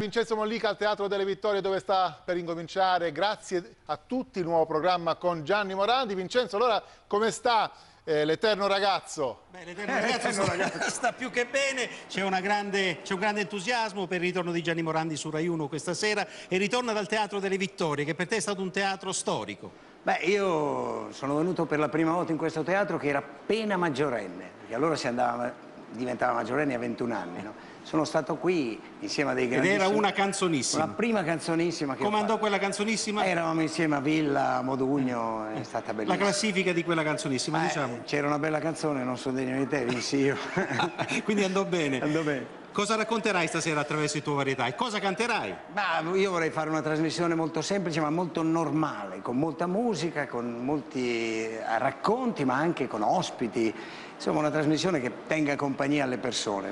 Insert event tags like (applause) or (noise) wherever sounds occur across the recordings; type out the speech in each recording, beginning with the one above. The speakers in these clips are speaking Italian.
Vincenzo Mollica al Teatro delle Vittorie dove sta per incominciare. Grazie a tutti, il nuovo programma con Gianni Morandi. Vincenzo, allora come sta eh, l'Eterno Ragazzo? Beh, l'Eterno Ragazzo sta, sta, più che bene, c'è, un grande entusiasmo per il ritorno di Gianni Morandi su Rai 1 questa sera e ritorna dal Teatro delle Vittorie, che per te è stato un teatro storico. Beh, io sono venuto per la prima volta in questo teatro che era appena maggiorenne, perché allora si andava, diventava maggiorenne a 21 anni, no? Sono stato qui insieme a dei grandi... Ed era una canzonissima. La prima canzonissima che Come andò quella canzonissima? Eravamo insieme a Villa, a Modugno, è stata bellissima. La classifica di quella canzonissima, eh, diciamo. C'era una bella canzone, non so degno di te, vinsi io. (laughs) Quindi andò bene. Andò bene. Cosa racconterai stasera attraverso i tuoi varietà e cosa canterai? Ma io vorrei fare una trasmissione molto semplice ma molto normale, con molta musica, con molti racconti ma anche con ospiti. Insomma una trasmissione che tenga compagnia alle persone.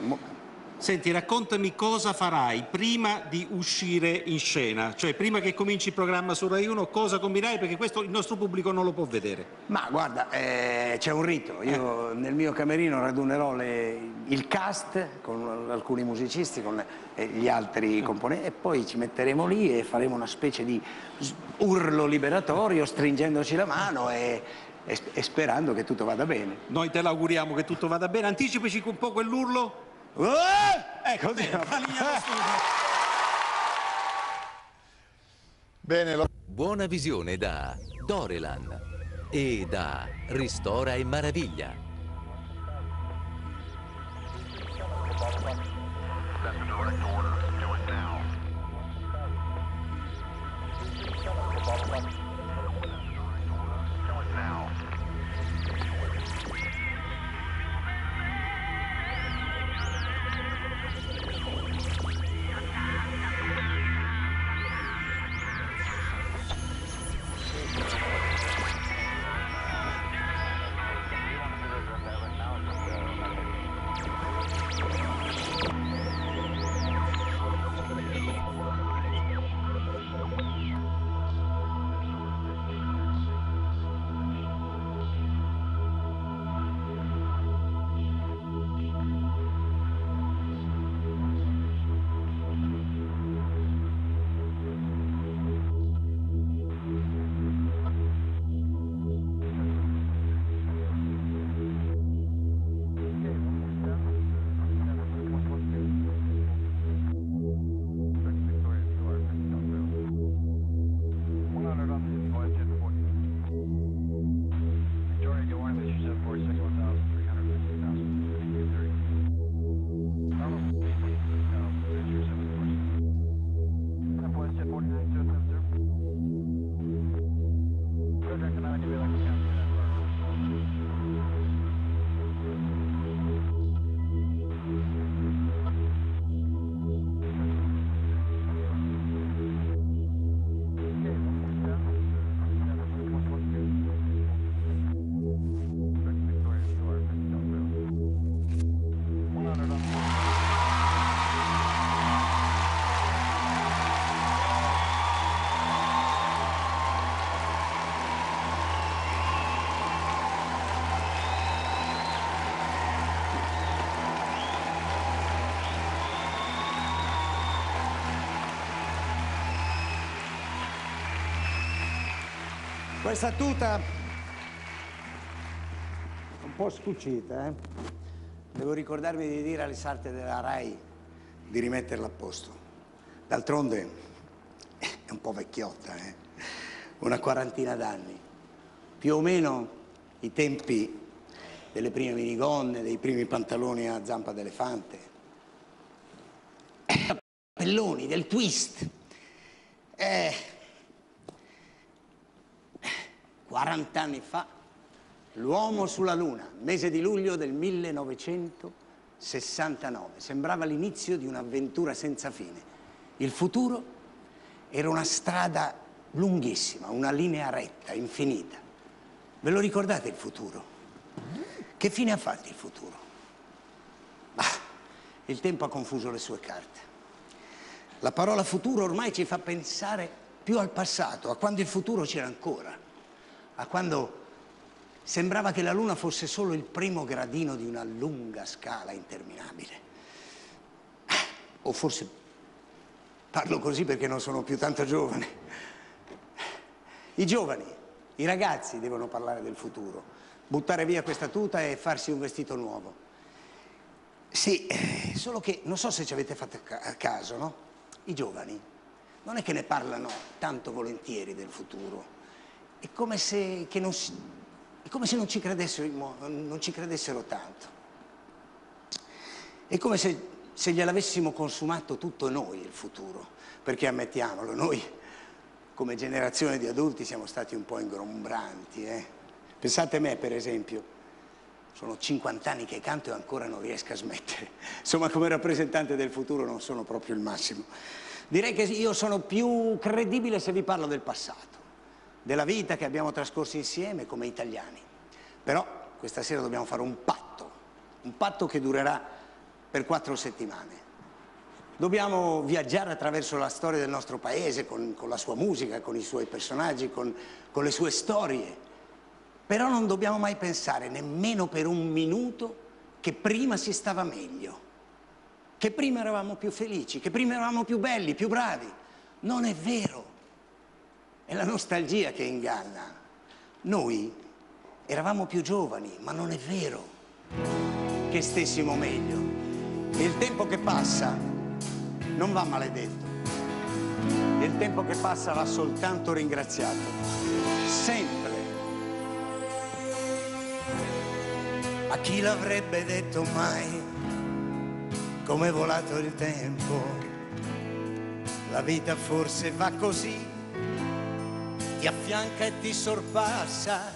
Senti, raccontami cosa farai prima di uscire in scena, cioè prima che cominci il programma su Rai 1, cosa combinerai perché questo il nostro pubblico non lo può vedere. Ma guarda, eh, c'è un rito, io eh. nel mio camerino radunerò le, il cast con alcuni musicisti, con eh, gli altri componenti e poi ci metteremo lì e faremo una specie di urlo liberatorio stringendoci la mano e, e, e sperando che tutto vada bene. Noi te l'auguriamo che tutto vada bene, anticipaci un po' quell'urlo. Eh! Ecco, bene, bene lo... Buona visione da Dorelan e da Ristora e Maraviglia. Questa tuta un po' scucita, eh? Devo ricordarmi di dire alle sarte della RAI di rimetterla a posto. D'altronde è un po' vecchiotta, eh? Una quarantina d'anni. Più o meno i tempi delle prime minigonne, dei primi pantaloni a zampa d'elefante. Cappelloni, del twist. Eh, 40 anni fa, l'uomo sulla Luna, mese di luglio del 1969. Sembrava l'inizio di un'avventura senza fine. Il futuro era una strada lunghissima, una linea retta, infinita. Ve lo ricordate il futuro? Che fine ha fatto il futuro? Ah, il tempo ha confuso le sue carte. La parola futuro ormai ci fa pensare più al passato, a quando il futuro c'era ancora a quando sembrava che la Luna fosse solo il primo gradino di una lunga scala interminabile. O forse Parlo così perché non sono più tanto giovane. I giovani, i ragazzi devono parlare del futuro, buttare via questa tuta e farsi un vestito nuovo. Sì, solo che non so se ci avete fatto ca- caso, no? I giovani non è che ne parlano tanto volentieri del futuro. È come se, non, è come se non, ci non ci credessero tanto. È come se, se gliel'avessimo consumato tutto noi il futuro, perché ammettiamolo, noi come generazione di adulti siamo stati un po' ingombranti. Eh? Pensate a me, per esempio, sono 50 anni che canto e ancora non riesco a smettere. (laughs) Insomma, come rappresentante del futuro non sono proprio il massimo. Direi che io sono più credibile se vi parlo del passato, della vita che abbiamo trascorso insieme come italiani. Però questa sera dobbiamo fare un patto, un patto che durerà per quattro settimane. Dobbiamo viaggiare attraverso la storia del nostro paese, con, con la sua musica, con i suoi personaggi, con, con le sue storie. Però non dobbiamo mai pensare nemmeno per un minuto che prima si stava meglio, che prima eravamo più felici, che prima eravamo più belli, più bravi. Non è vero. È la nostalgia che inganna. Noi eravamo più giovani, ma non è vero che stessimo meglio. Il tempo che passa non va maledetto. Il tempo che passa va soltanto ringraziato. Sempre. A chi l'avrebbe detto mai? Come è volato il tempo. La vita forse va così, ti affianca e ti sorpassa,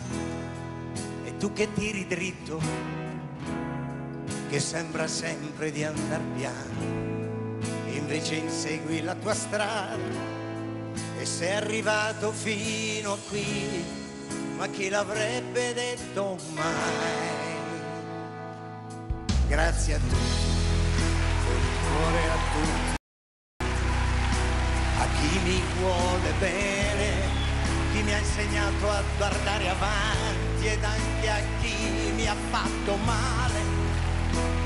e tu che tiri dritto, che sembra sempre di andar piano, invece insegui la tua strada e sei arrivato fino a qui, ma chi l'avrebbe detto mai? Grazie a tutti, cuore a tutti a chi mi vuole bene, mi ha insegnato a guardare avanti ed anche a chi mi ha fatto male,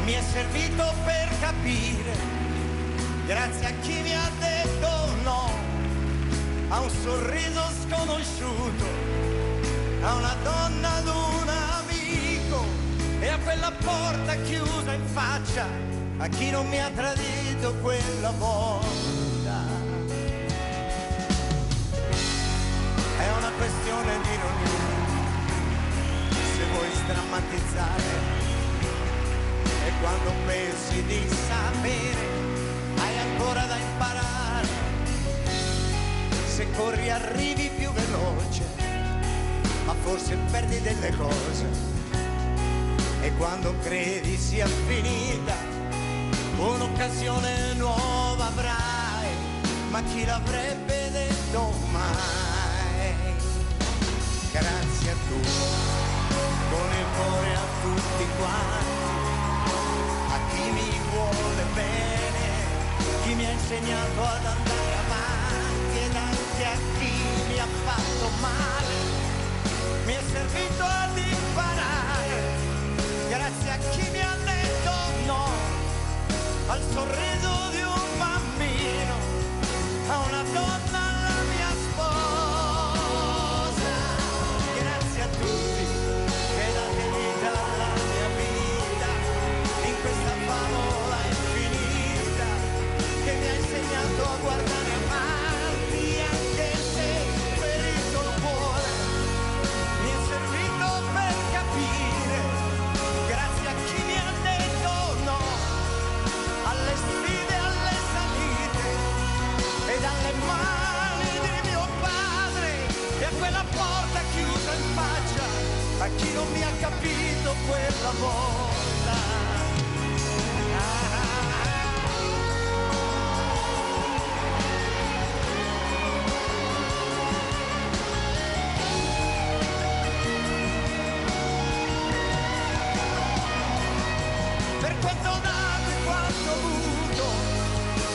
mi è servito per capire, grazie a chi mi ha detto no, a un sorriso sconosciuto, a una donna, ad un amico e a quella porta chiusa in faccia, a chi non mi ha tradito quella volta. Questione di ironia. Se vuoi strammatizzare e quando pensi di sapere hai ancora da imparare. Se corri arrivi più veloce, ma forse perdi delle cose. E quando credi sia finita, un'occasione nuova avrai, ma chi l'avrebbe detto mai? Grazie a tutti, con il cuore a tutti quanti, a chi mi vuole bene, chi mi ha insegnato ad andare avanti ed anche a chi mi ha fatto male, mi è servito ad imparare, grazie a chi mi ha detto no, al sorriso di un a chi non mi ha capito quella volta. Per quanto dato e quanto avuto,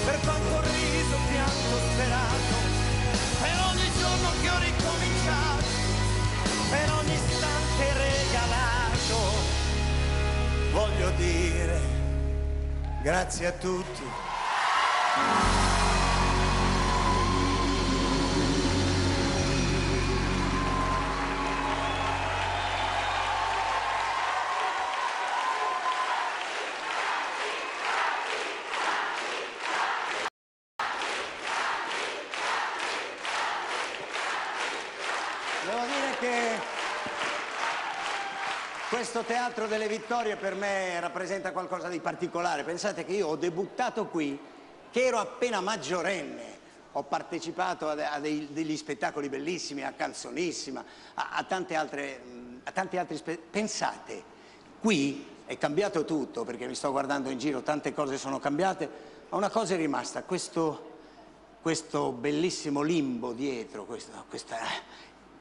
per quanto riso, pianto, sperato, per ogni giorno che ho ricominciato, grazie a tutti. Teatro delle Vittorie per me rappresenta qualcosa di particolare. Pensate che io ho debuttato qui, che ero appena maggiorenne. Ho partecipato a, a dei, degli spettacoli bellissimi, a Canzonissima, a, a, tante altre, a tanti altri spettacoli. Pensate, qui è cambiato tutto, perché mi sto guardando in giro, tante cose sono cambiate, ma una cosa è rimasta, questo, questo bellissimo limbo dietro, questo, questa,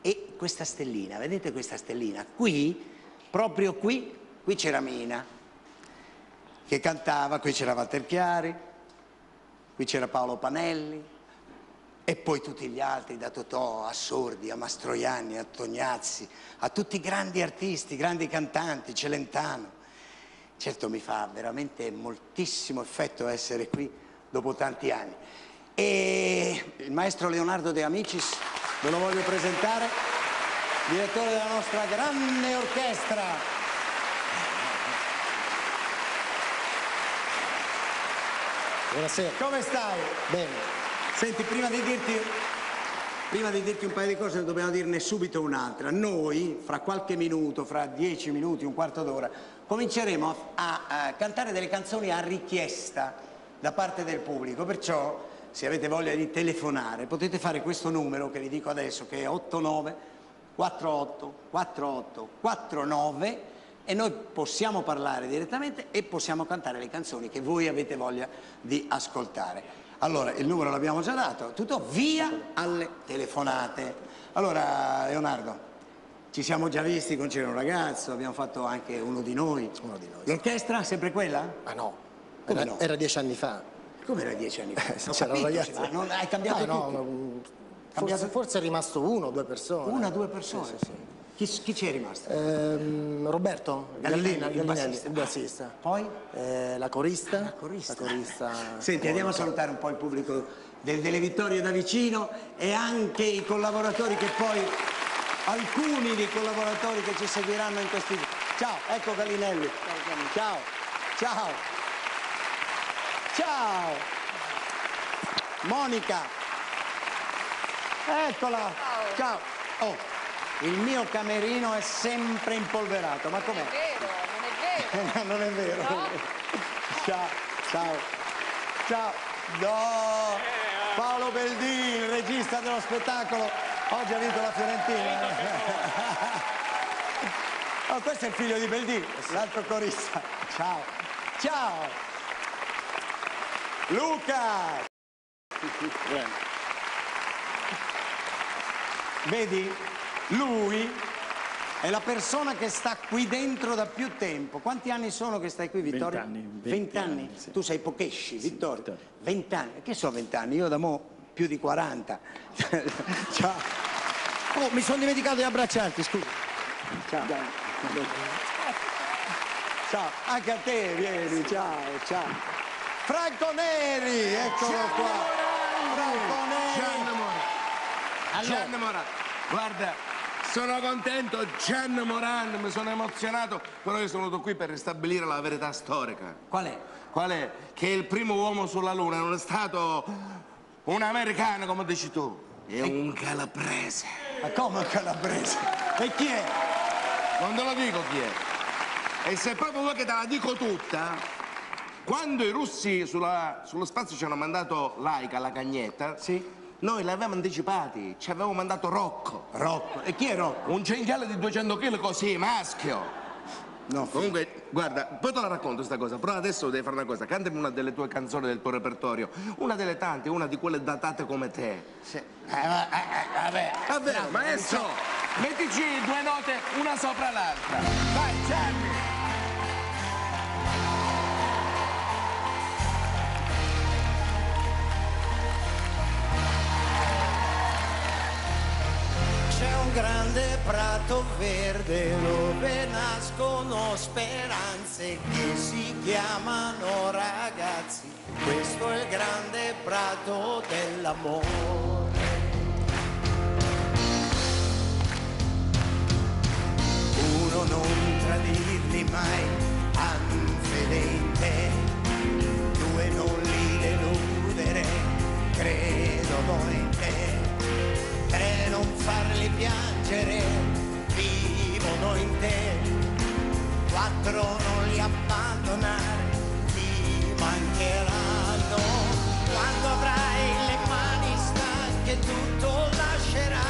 e questa stellina, vedete questa stellina? Qui, proprio qui, qui c'era Mina, che cantava, qui c'era Walter Chiari, qui c'era Paolo Panelli, e poi tutti gli altri, da Totò a Sordi, a Mastroianni, a Tognazzi, a tutti i grandi artisti, grandi cantanti, Celentano. Certo mi fa veramente moltissimo effetto essere qui dopo tanti anni. E il maestro Leonardo De Amicis ve lo voglio presentare, direttore della nostra grande orchestra. Buonasera. Come stai? Bene. Senti, prima di dirti, prima di dirti un paio di cose ne dobbiamo dirne subito un'altra. Noi, fra qualche minuto, fra dieci minuti, un quarto d'ora, cominceremo a, a cantare delle canzoni a richiesta da parte del pubblico. Perciò, se avete voglia di telefonare, potete fare questo numero che vi dico adesso, che è 89 48 48 49 e noi possiamo parlare direttamente e possiamo cantare le canzoni che voi avete voglia di ascoltare. Allora, il numero l'abbiamo già dato, tutto via alle telefonate. Allora, Leonardo, ci siamo già visti con C'era un ragazzo, abbiamo fatto anche uno di noi. Uno di noi. L'orchestra sempre quella? Ma no, era, no? era dieci anni fa. Come era dieci anni fa? Ho C'era un ragazzo. ma non hai cambiato Ah, no, tutto? ma, mm, Cambiato- Forse, forse è rimasto uno o due persone. Una, due persone? Sì, sì, sì. Chi, chi c'è rimasto? Ehm, Roberto Gallina, il Gallinelli, bassista. il bassista. Poi? Eh, la corista. La corista. La corista. Senti, andiamo a salutare un po' il pubblico del- delle vittorie da vicino e anche i collaboratori che poi, alcuni dei collaboratori che ci seguiranno in questi... Ciao, ecco Gallinelli. Ciao, ciao. Ciao. Monica. Eccola. Ciao. Oh, il mio camerino è sempre impolverato, ma com'è? vero, non è vero. non è vero. (laughs) Ciao, ciao, ciao. No, Paolo Beldini, il regista dello spettacolo. Oggi ha vinto la Fiorentina. Oh, questo è il figlio di Beldini, l'altro corista. Ciao, ciao. Luca. Vedi? Lui è la persona che sta qui dentro da più tempo. Quanti anni sono che stai qui, Vittorio? Vent'anni, Vent'anni? anni, sì. Tu sei Pocesci, Vittorio. Vittorio. Vent'anni. Che so vent'anni? Io da mo' più di 40. (laughs) Ciao. Oh, mi sono dimenticato di abbracciarti, scusa. Ciao. Ciao, anche a te, vieni, ciao, ciao. Franco Neri, eccolo qua. Franco Neri. Gian Moran. Gian Moran. Guarda, sono contento, Gian Moran, mi sono emozionato, però io sono venuto qui per ristabilire la verità storica. Qual è? Qual è? Che il primo uomo sulla Luna non è stato un americano, come dici tu, è un calabrese. Ma come un calabrese? E chi è? Non te lo dico chi è. E se proprio vuoi che te la dico tutta, quando i russi sulla- sullo spazio ci hanno mandato Laika, la cagnetta, Sì. Noi l'avevamo anticipati, ci avevamo mandato Rocco. Rocco. E chi è Rocco? Un cinghiale di 200 kg così, maschio. No, Comunque, guarda, poi te la racconto sta cosa, però adesso devi fare una cosa, cantami una delle tue canzoni del tuo repertorio, una delle tante, una di quelle datate come te. sì. Eh, eh, eh, vabbè. Davvero, maestro, mettici due note una sopra l'altra. Vai, Gianni. Grande prato verde dove nascono speranze che si chiamano ragazzi. Questo è il grande prato dell'amore. Uno non tradirli mai, anfede in te. Due non li deludere, credo e non farli piangere, vivono in te. Quattro non li abbandonare, ti mancheranno. Quando avrai le mani stanche tutto lascerai.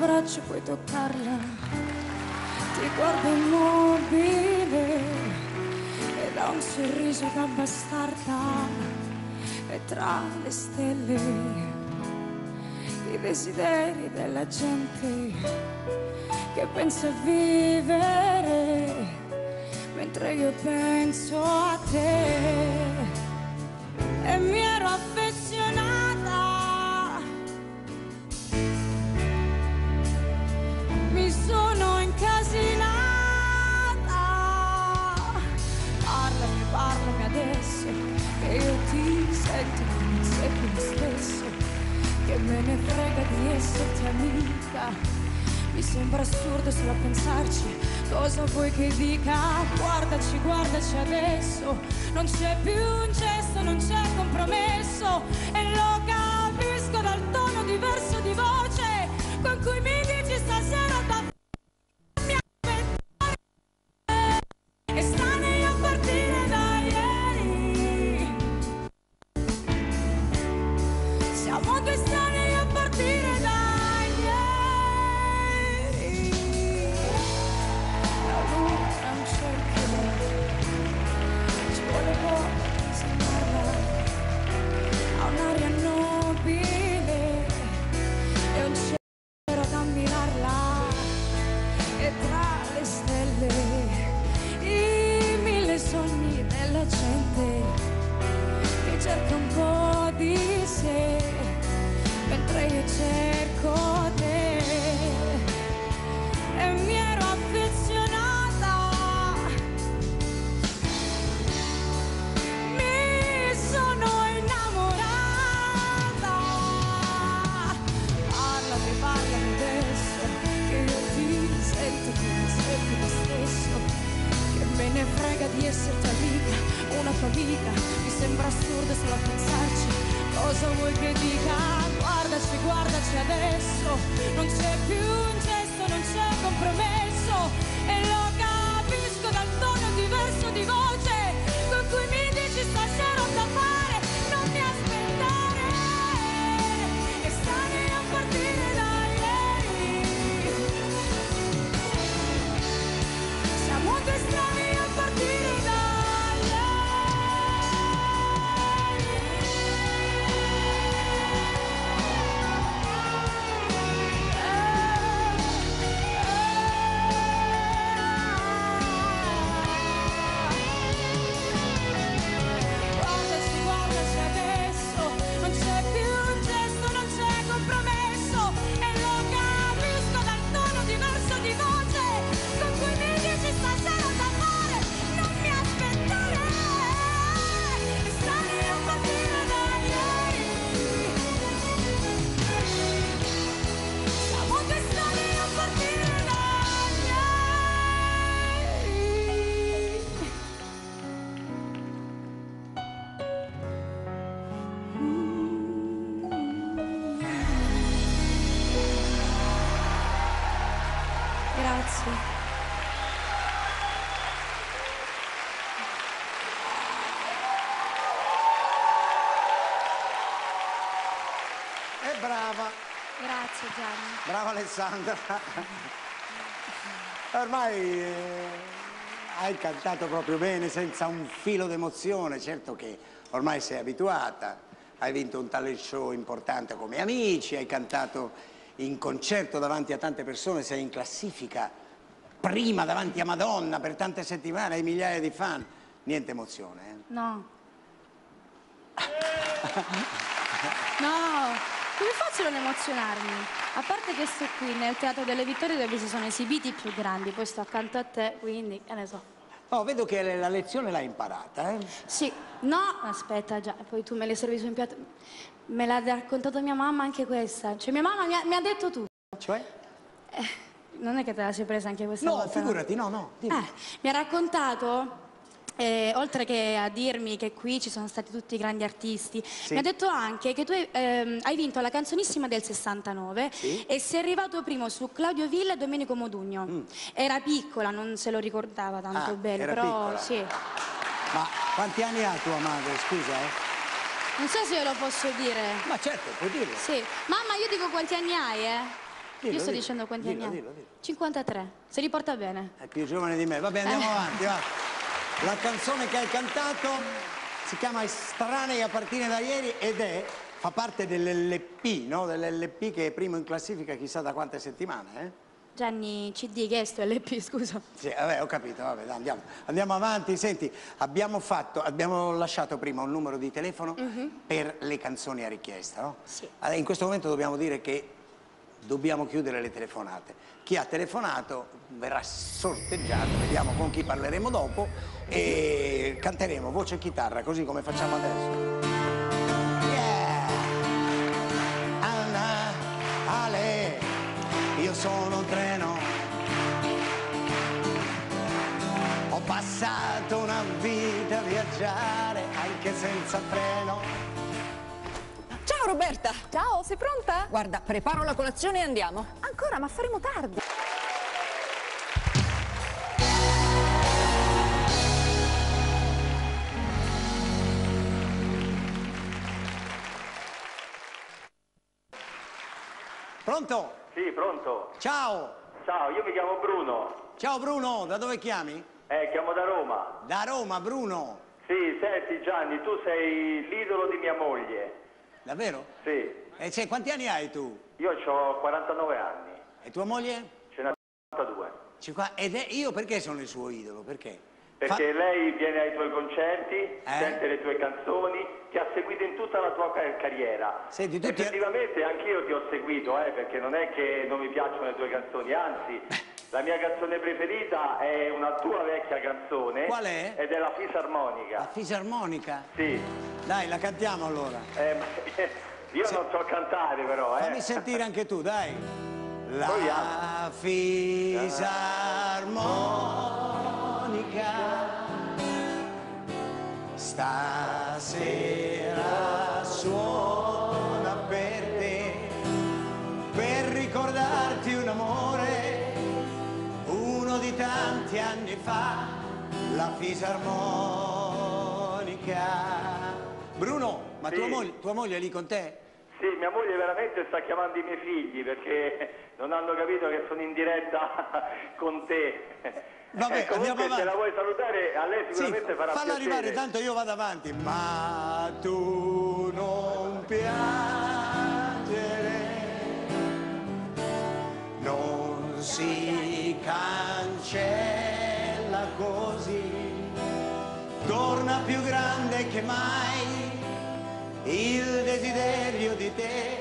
abbraccio, puoi toccarla. Ti guardo immobile ed ha un sorriso da bastarda. E tra le stelle i desideri della gente che pensa a vivere mentre io penso a te. cosa vuoi che dica? Guardaci, guardaci adesso, non c'è più un gesto, non c'è compromesso. cosa vuoi che dica? Guardaci, guardaci adesso, non c'è più un gesto, non c'è compromesso. Alessandra. Ormai eh, hai cantato proprio bene, senza un filo d'emozione. Certo che ormai sei abituata, hai vinto un talent show importante come Amici, hai cantato in concerto davanti a tante persone, sei in classifica prima davanti a Madonna per tante settimane, hai migliaia di fan. Niente emozione, eh? No. (laughs) No, come faccio a non emozionarmi? A parte che sto qui nel Teatro delle Vittorie dove si sono esibiti i più grandi, poi sto accanto a te, quindi che ne so. Oh, vedo che la lezione l'hai imparata, eh? Sì, no, aspetta già, poi tu me le servi su un piatto. Me l'ha raccontato mia mamma anche questa. Cioè mia mamma mi ha, mi ha detto tutto. Cioè? Non è che te la sei presa anche questa No, volta? figurati, no, no. dimmi. Eh, mi ha raccontato, eh, oltre che a dirmi che qui ci sono stati tutti i grandi artisti, mi ha detto anche che tu hai, ehm, hai vinto la canzonissima del 69 Sì. e sei arrivato primo su Claudio Villa e Domenico Modugno. Era piccola, non se lo ricordava tanto Mm. Ah, bene, però piccola. sì. Ma quanti anni ha tua madre, scusa, eh? Non so se io lo posso dire. Ma certo, puoi dirlo. Sì. Mamma, io dico quanti anni hai, eh? Dillo, io sto dillo. dicendo quanti Dillo, anni hai. dillo, dillo. 53. Se li porta bene. È più giovane di me. Vabbè, andiamo Eh. avanti, va. La canzone che hai cantato si chiama Estranei a partire da ieri ed è, fa parte dell'LP, no? Dell'LP che è primo in classifica chissà da quante settimane, eh? Gianni CD, che è sto LP, scusa. Sì, vabbè, ho capito, vabbè, dai, andiamo, andiamo avanti. Senti, abbiamo fatto, abbiamo lasciato prima un numero di telefono per le canzoni a richiesta, no? Sì. Allora, in questo momento dobbiamo dire che dobbiamo chiudere le telefonate. Chi ha telefonato verrà sorteggiato, vediamo con chi parleremo dopo e canteremo voce e chitarra, così come facciamo adesso. Yeah! Anna, Ale, io sono un treno. Ho passato una vita a viaggiare anche senza freno. Ciao Roberta! Ciao, sei pronta? Guarda, preparo la colazione e andiamo. Ancora, ma faremo tardi. Pronto? Sì, pronto. Ciao! Ciao, io mi chiamo Bruno. Ciao Bruno, da dove chiami? Eh, chiamo da Roma. Da Roma, Bruno. Sì, senti Gianni, tu sei l'idolo di mia moglie. Davvero? Sì, E cioè, quanti anni hai tu? io ho 49 anni. E tua moglie? Ce n'ha 42. Cinqua- Ed è io perché sono il suo idolo? Perché? Perché lei viene ai tuoi concerti, Eh? sente le tue canzoni, ti ha seguito in tutta la tua ca- carriera. Senti, tu ti- Effettivamente anch'io ti ho seguito, eh, perché non è che non mi piacciono le tue canzoni, anzi, la mia canzone preferita è una tua vecchia canzone. Qual è? Ed è la La fisarmonica. fisarmonica? Sì. Dai, la cantiamo allora. Eh, (laughs) io non so cantare però, eh. Fammi sentire anche tu, dai. La Proviamo. fisarmonica stasera suona tanti anni fa la fisarmonica Bruno, ma Sì. tua, moglie, tua moglie è lì con te? Sì, mia moglie veramente sta chiamando i miei figli perché non hanno capito che sono in diretta (laughs) con te. Vabbè, Eh, andiamo se avanti. la vuoi salutare, a lei Sì, sicuramente farà falla piacere. arrivare, tanto io vado avanti. Ma tu non piangere, non si cancella così, torna più grande che mai il desiderio di te,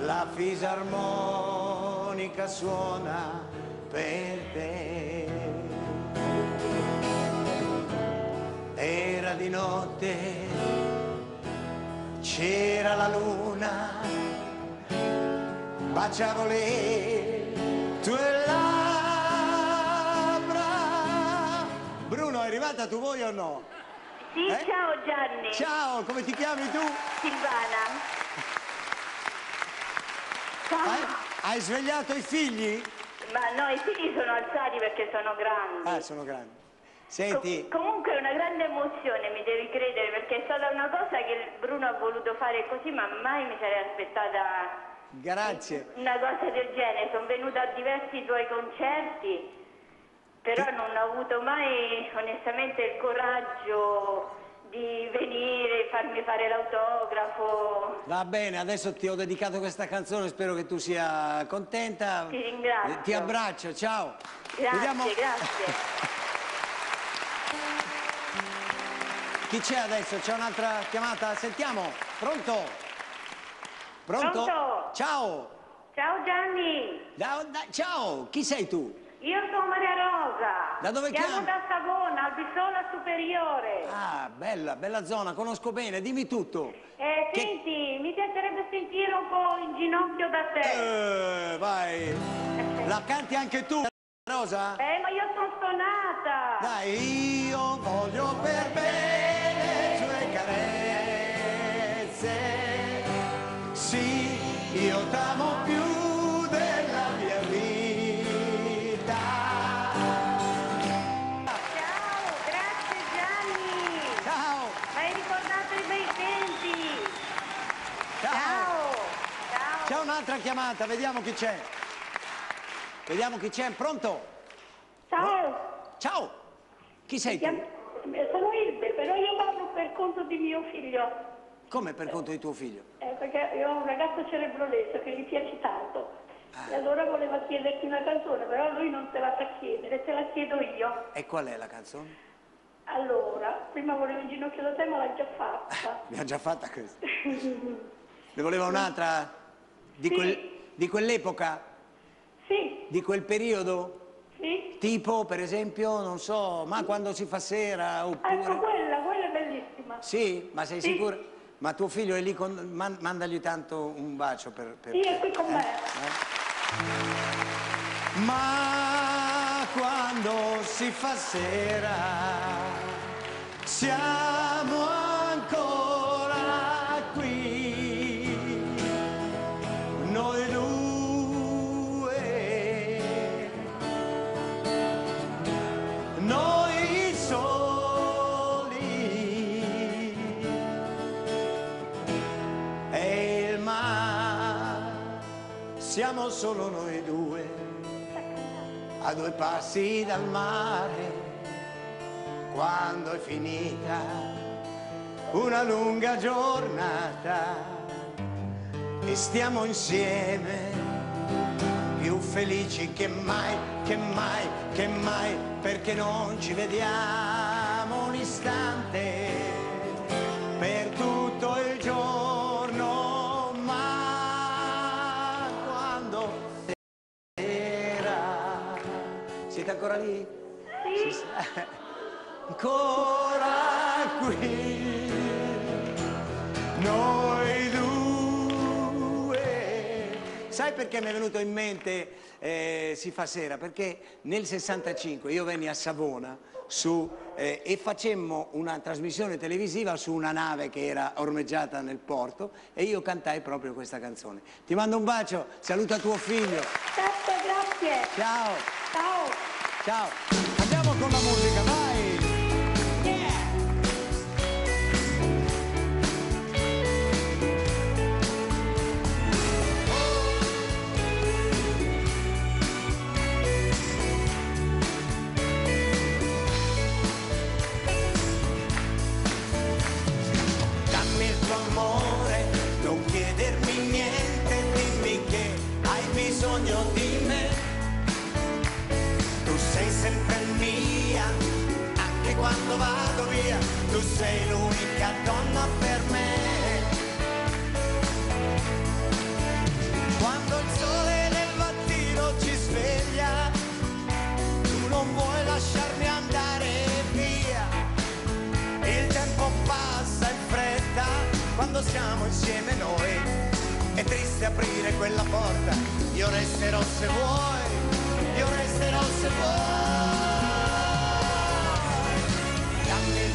la fisarmonica suona per te. Era di notte, c'era la luna, baciavo le tue labbra. Arrivata tu vuoi o no? Sì, Eh? ciao Gianni. Ciao, come ti chiami tu? Silvana. Ciao. Hai, hai svegliato i figli? Ma no, i figli sono alzati perché sono grandi. Ah, sono grandi. Senti, Com- comunque è una grande emozione, mi devi credere, perché è stata una cosa che Bruno ha voluto fare così, ma mai mi sarei aspettata grazie. una cosa del genere. Sono venuta a diversi tuoi concerti, però non ho avuto mai onestamente il coraggio di venire, farmi fare l'autografo. Va bene, adesso ti ho dedicato questa canzone, spero che tu sia contenta. Ti ringrazio. Ti abbraccio, ciao. Grazie, Vediamo grazie. (laughs) chi c'è adesso, c'è un'altra chiamata, sentiamo. Pronto? Pronto? Pronto? Ciao. Ciao Gianni, Da- da- ciao, chi sei tu? io sono Maria Rosa. Da dove Chiamo chiami? da Savona, al Bissola Superiore. Ah, bella, bella zona, conosco bene, dimmi tutto. Eh, senti, mi piacerebbe sentire un po' in ginocchio da te. Eh, vai. La canti anche tu, Rosa? Eh, ma io sono stonata. Dai, io voglio per bene un'altra chiamata, vediamo chi c'è. Vediamo chi c'è, pronto? Ciao, Ciao. Chi sei tu? sono Ilbe, però io parlo per conto di mio figlio, Come per conto di tuo figlio? eh, perché io ho un ragazzo cerebroleso che gli piace tanto. Ah. E allora voleva chiederti una canzone, però lui non te la sa chiedere, te la chiedo io. E qual è la canzone? Allora, prima volevo in ginocchio da te, ma l'ha già fatta. Mi ha già fatta questa. (laughs) Ne voleva un'altra? Di, quel- di quell'epoca? Sì. Di quel periodo? Sì? Tipo, per esempio, non so, ma quando si fa sera oppure... Ecco, quella, quella è bellissima. Sì? Ma sei Sì. sicura? Ma tuo figlio è lì con... man- mandagli tanto un bacio per... per- Sì, è qui con eh? me. Ma quando si fa sera siamo ancora siamo solo noi due a due passi dal mare, quando è finita una lunga giornata e stiamo insieme, più felici che mai, che mai, che mai, perché non ci vediamo un istante ancora lì? Sì. (laughs) Ancora qui noi due. Sai perché mi è venuto in mente eh, Si fa sera? Perché nel 65 io venni a Savona su, eh, e facemmo una trasmissione televisiva su una nave che era ormeggiata nel porto e io cantai proprio questa canzone. Ti mando un bacio, saluta tuo figlio. Certo, grazie. Ciao. Ciao. Ciao. Andiamo con la musica, vai. Quando vado via, tu sei l'unica donna per me. Quando il sole del mattino ci sveglia, tu non vuoi lasciarmi andare via. Il tempo passa in fretta quando siamo insieme noi. È triste aprire quella porta, io resterò se vuoi, io resterò se vuoi.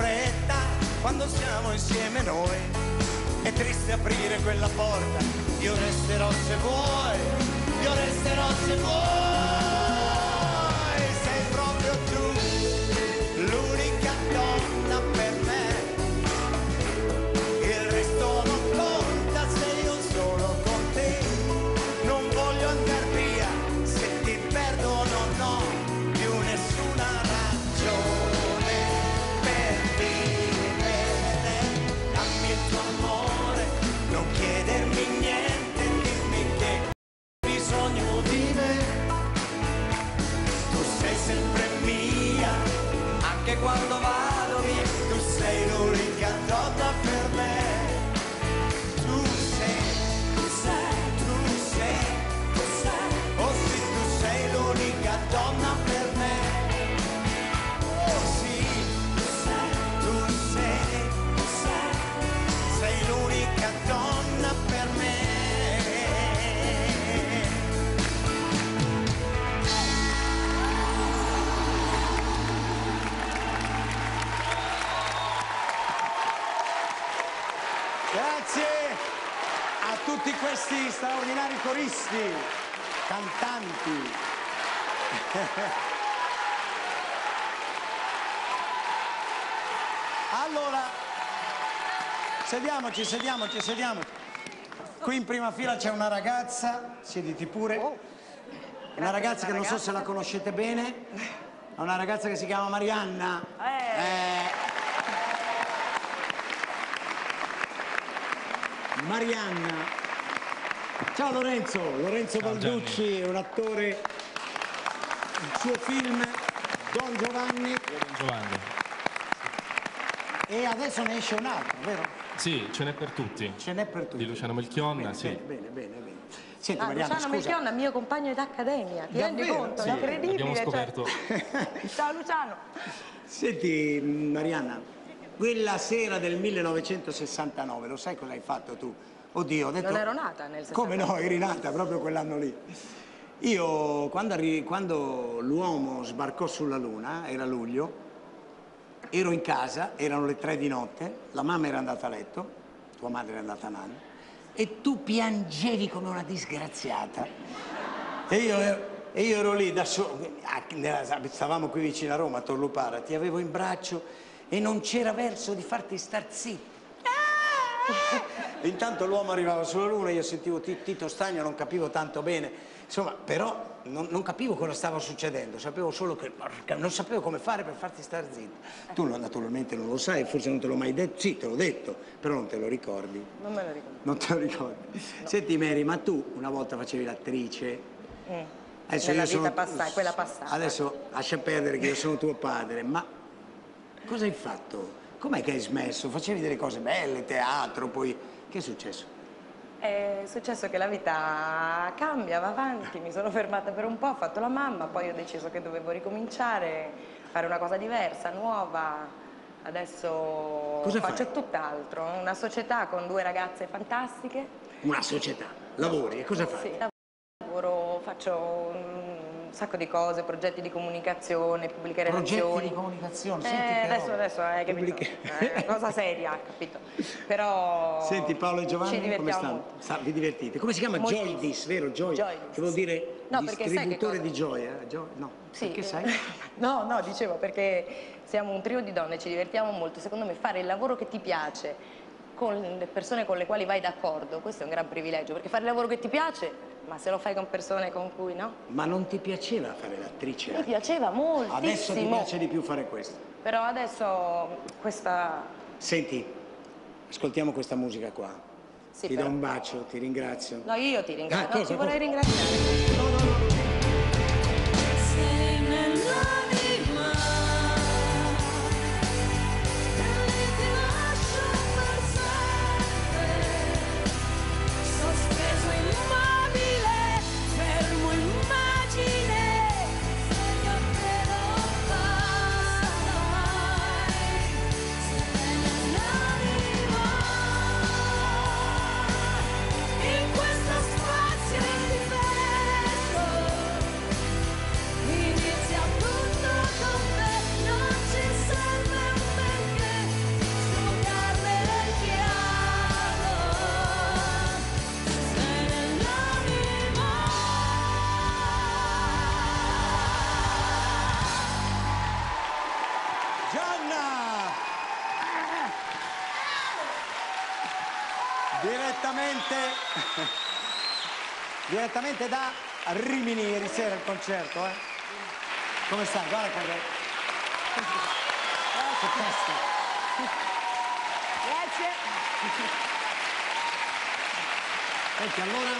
fretta quando siamo insieme noi. È triste aprire quella porta, io resterò se vuoi, io resterò se vuoi. Anche sediamoci, sediamoci, sediamoci. Qui in prima fila c'è una ragazza, siediti pure. Una ragazza che non so se la conoscete bene, è una ragazza che si chiama Marianna. Eh, Marianna. Ciao Lorenzo, Lorenzo Balducci è un attore, il suo film Don Giovanni Giovanni. e adesso ne esce un altro, vero? Sì, ce n'è per tutti. Ce n'è per tutti. Di Luciano Melchionna, sì. Bene, bene, bene. Senti Ah, Marianna, Luciano scusa. Melchionna, mio compagno d'accademia, ti rendi conto? Sì, È incredibile. abbiamo cioè. scoperto. (laughs) Ciao Luciano. Senti Marianna, quella sera del 1969, lo sai cosa hai fatto tu? Oddio, ho detto... Non ero nata nel 60. Come no, eri nata proprio quell'anno lì. Io, quando, arri- quando l'uomo sbarcò sulla Luna, era luglio, ero in casa, erano le tre di notte, la mamma era andata a letto, tua madre era andata a nanna, e tu piangevi come una disgraziata. E io, ero- e io ero lì da solo, stavamo qui vicino a Roma, a Torlupara, ti avevo in braccio e non c'era verso di farti star zitto. (laughs) Intanto l'uomo arrivava sulla luna, io sentivo Ti- Tito Stagno, non capivo tanto bene, insomma, però non, non capivo cosa stava succedendo, sapevo solo che non sapevo come fare per farti star zitto. Tu no- naturalmente non lo sai, forse non te l'ho mai detto, sì, te l'ho detto, però non te lo ricordi. Non me lo ricordo. Non te lo ricordi. Senti Mary, ma tu una volta facevi l'attrice, Mm. Adesso Nella io sono- passata, quella passata. adesso lascia perdere che io sono tuo padre, ma cosa hai fatto? Com'è che hai smesso? Facevi delle cose belle, teatro, poi che è successo? È successo che la vita cambia, va avanti, mi sono fermata per un po', ho fatto la mamma, poi ho deciso che dovevo ricominciare, fare una cosa diversa, nuova. Adesso Cosa faccio fai? tutt'altro, una società con due ragazze fantastiche. Una società, lavori e cosa fai? Sì, lavoro, faccio un sacco di cose, progetti di comunicazione, pubbliche Progetti relazioni. di comunicazione, Eh, senti che adesso, adesso, hai capito? È una cosa seria, capito? Però Senti Paolo e Giovanni come stanno? Sa- vi divertite? Come si chiama? Moltissimo. Joydis, vero? Joy? Joydis, Che vuol dire No, distributore di gioia? Gio- No, Sì, perché eh, sai? (laughs) No, no, dicevo perché siamo un trio di donne, ci divertiamo molto. Secondo me fare il lavoro che ti piace con le persone con le quali vai d'accordo, questo è un gran privilegio, perché fare il lavoro che ti piace, ma se lo fai con persone con cui no? Ma non ti piaceva fare l'attrice? Mi piaceva moltissimo. Adesso ti piace di più fare questo. Però adesso questa Senti, ascoltiamo questa musica qua. Sì, ti però- do un bacio, ti ringrazio. No, io ti ringrazio, Ah, no, cosa, ti vorrei cosa? ringraziare. Direttamente da Rimini ieri sera il concerto, eh? Come stai? Guarda che Ah, che testa. Grazie. Senti, allora,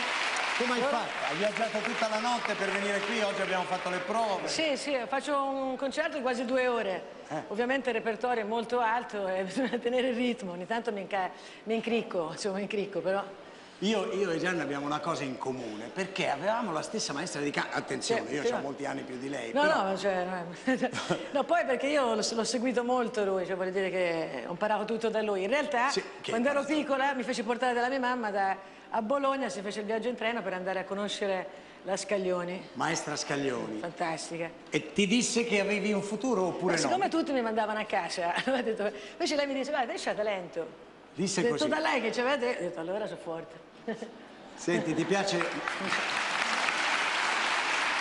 come hai fatto? Hai viaggiato tutta la notte per venire qui, oggi abbiamo fatto le prove. Sì, sì, faccio un concerto di quasi due ore. Eh. Ovviamente il repertorio è molto alto e (laughs) bisogna tenere il ritmo. Ogni tanto mi, inca- mi incricco, insomma, mi incricco, però... Io, io e Gianni abbiamo una cosa in comune, perché avevamo la stessa maestra di canto. Attenzione, Sì, io sì. ho molti anni più di lei. No, però- no, cioè, no, (laughs) no, poi perché io l'ho, seguito molto lui, cioè voglio dire che ho imparato tutto da lui. In realtà, Sì, quando ero piccola, mi fece portare dalla mia mamma da- a Bologna, si fece il viaggio in treno per andare a conoscere la Scaglioni. Maestra Scaglioni. Fantastica. E ti disse che avevi un futuro oppure Ma no? siccome tutti mi mandavano a casa, (laughs) allora detto, invece lei mi dice, guarda, lei c'ha talento. Disse ho detto così. da lei che c'aveva te, ho detto allora sono forte. Senti, ti piace...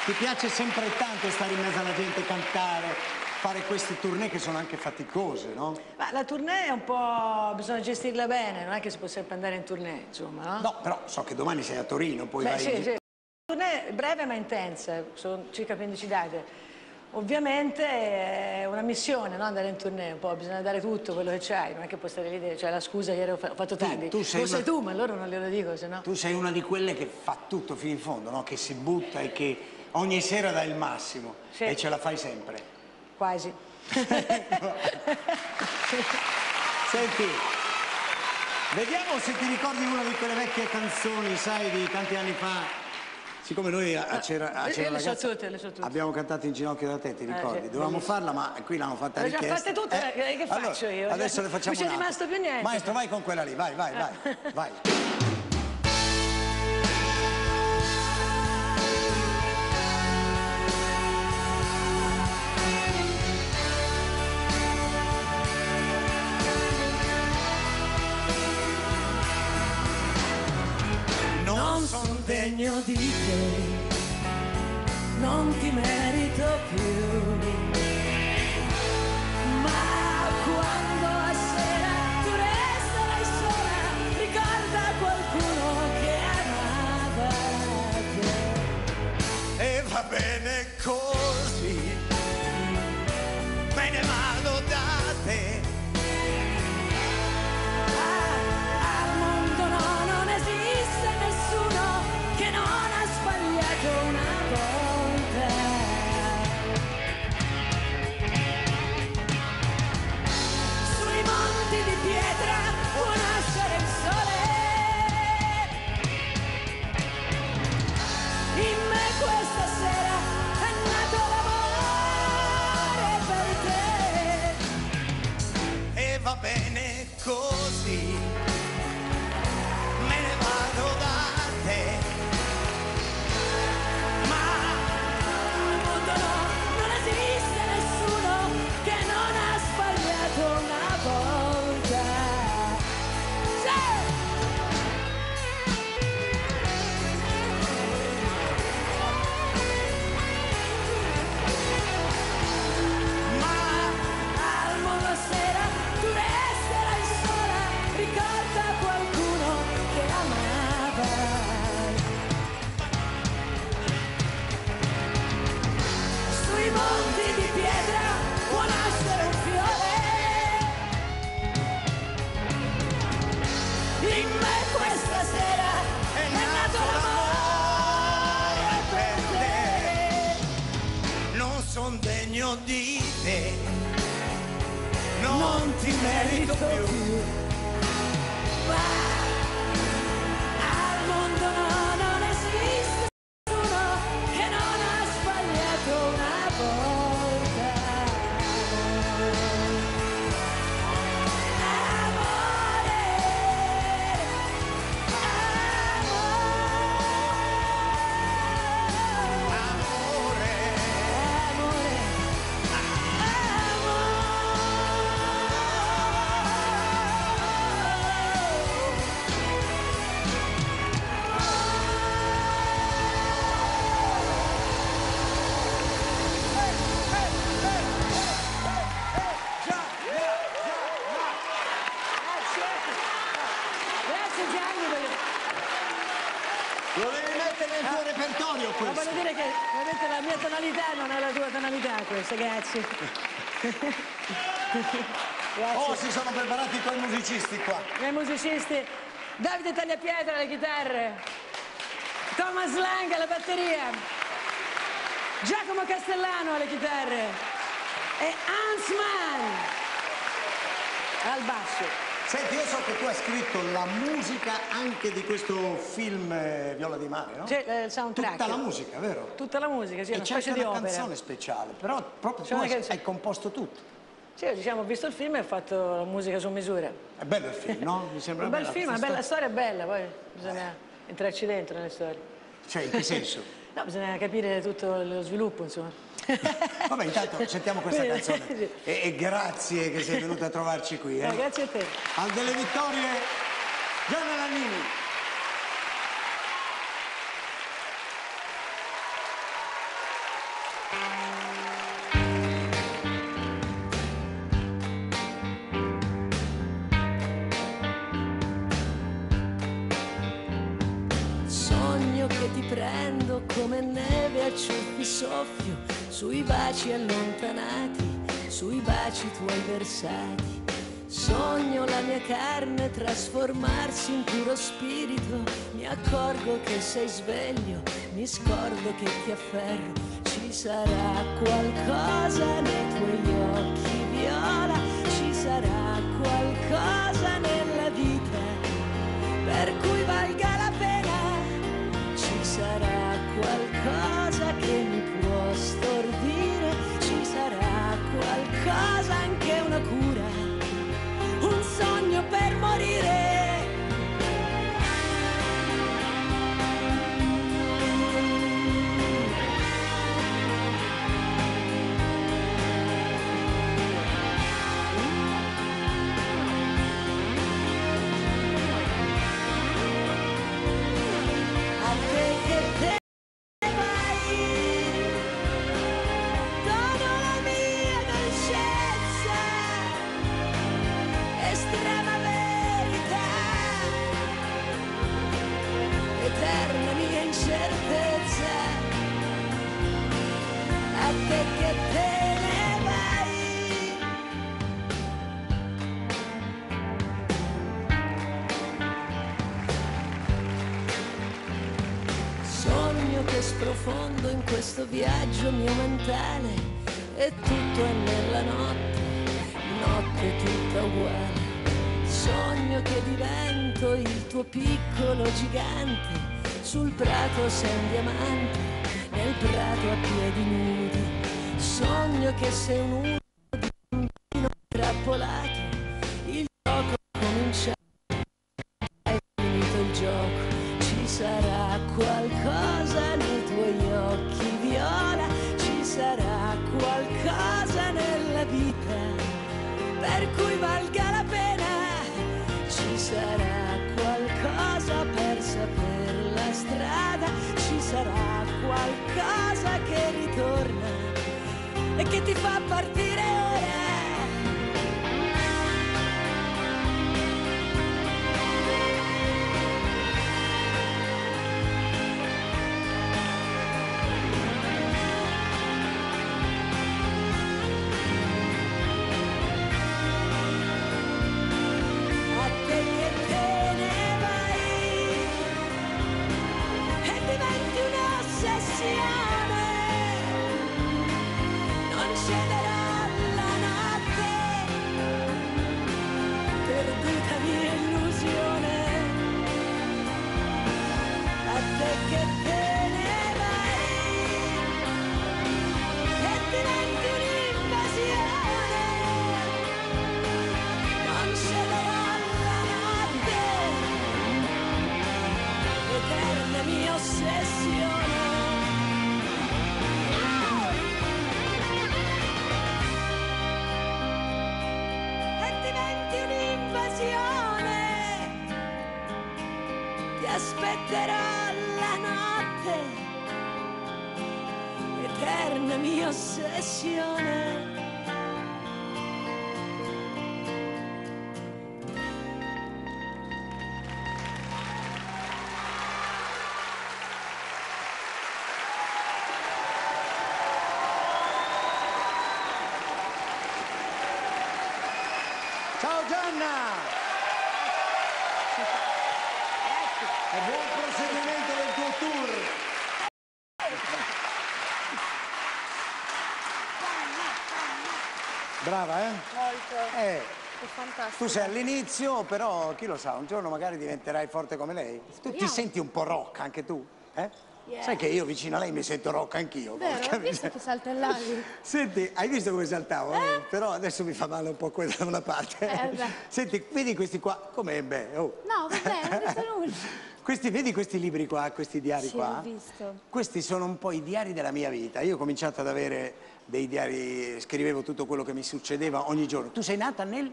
Ti piace sempre tanto stare in mezzo alla gente, cantare, fare questi tournée che sono anche faticose, no? Ma la tournée è un po'. bisogna gestirla bene, non è che si può sempre andare in tournée, insomma, no? No, però so che domani sei a Torino, poi Beh, vai... sì, sì. La tournée è breve ma intensa, sono circa 15 date. Ovviamente è una missione, no? Andare in tournée, un po', bisogna dare tutto quello che c'hai, non è che puoi stare lì, cioè la scusa ieri ho fa- ho fatto tardi. tu sei Lo sai una- tu, ma loro non glielo dico, se no. Tu sei una di quelle che fa tutto fino in fondo, no? Che si butta e che ogni sera dà il massimo Sì. e ce la fai sempre. Quasi. (laughs) Senti, vediamo se ti ricordi una di quelle vecchie canzoni, sai, di tanti anni fa. Siccome noi a, a Cera, a io Cera le so Ragazza tutte, le so tutte. abbiamo cantato in ginocchio da te, ti Eh, ricordi? sì, Dovevamo farla, ma qui l'hanno fatta Le ho già richiesta. fatte tutte, eh, che allora, faccio io? Adesso le facciamo Non c'è rimasto più niente. Maestro, vai con quella lì, vai, vai, vai, vai. (laughs) son degno di te, non ti merito più. Ma quando non, ti merito tonalità questa, grazie. Oh, si sono preparati i tuoi musicisti qua. I musicisti, Davide Tagliapietra alle chitarre, Thomas Lang alla batteria, Giacomo Castellano alle chitarre e Hans Mann al basso. Senti, io so che tu hai scritto la musica anche di questo film eh, Viola di Mare, no? C'è eh, il soundtrack. Tutta la musica, vero? Tutta la musica, sì, e una c'è specie anche di una opera. canzone speciale, però proprio tu una hai, hai composto tutto. Sì, diciamo, ho visto il film e ho fatto la musica su misura. È bello il film, no? Mi sembra un bel film, una bella storia. storia è bella, poi bisogna entrarci dentro nelle storie. Cioè, in che senso? (laughs) no, bisogna capire tutto lo sviluppo, insomma. (laughs) Vabbè, intanto sentiamo questa canzone. E, e grazie che sei venuta a trovarci qui. Eh? Eh, grazie a te. Al delle vittorie, Gianna Nannini. Allontanati, sui baci tuoi versati. Sogno la mia carne trasformarsi in puro spirito, mi accorgo che sei sveglio, mi scordo che ti afferro, ci sarà qualcosa nei tuoi occhi viola, ci sarà qualcosa nella vita per cui valga la pena, ci sarà qualcosa qualcosa, anche una cura, un sogno per morire. Ciao Gianna! E buon proseguimento del tuo tour! Brava, eh? Molto. Eh. Tu sei all'inizio, però chi lo sa, un giorno magari diventerai forte come lei. Tu ti senti un po' rock anche tu? Eh? Yeah. Sai che io vicino a lei mi sento rock anch'io. Vero, ho visto che saltellavi. Senti, hai visto come saltavo? eh? Però adesso mi fa male un po' quella da una parte. Eh. Senti, vedi questi qua, come beh, oh. No, vabbè, non ho visto nulla. (laughs) Questi, vedi questi libri qua, questi diari Sì, qua? ho visto. Questi sono un po' i diari della mia vita. Io ho cominciato ad avere dei diari, scrivevo tutto quello che mi succedeva ogni giorno. Tu sei nata nel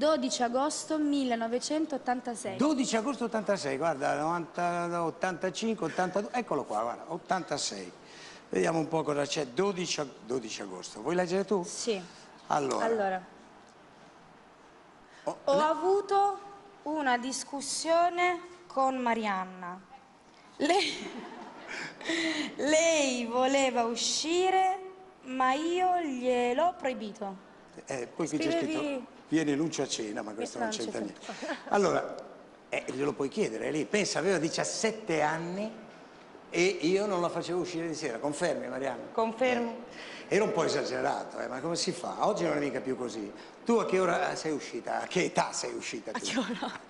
12 agosto 1986. 12 agosto 86, guarda, 90, 85, 82, eccolo qua, guarda, 86. Vediamo un po' cosa c'è, 12, ag- 12 agosto. Vuoi leggere tu? Sì. Allora, Allora, Oh, ho avuto una discussione con Marianna. Lei, (laughs) lei voleva uscire, ma io gliel'ho proibito. eh, poi qui c'è Scrivevi- scritto, viene Lucio a cena, ma questo non c'entra niente. (laughs) Allora, eh, glielo puoi chiedere, è lì, pensa, aveva 17 anni e io non la facevo uscire di sera, confermi Marianna? Confermo. Era un po' esagerato, eh, ma come si fa? Oggi non è mica più così. Tu a che ora sei uscita? A che età sei uscita? Tu? A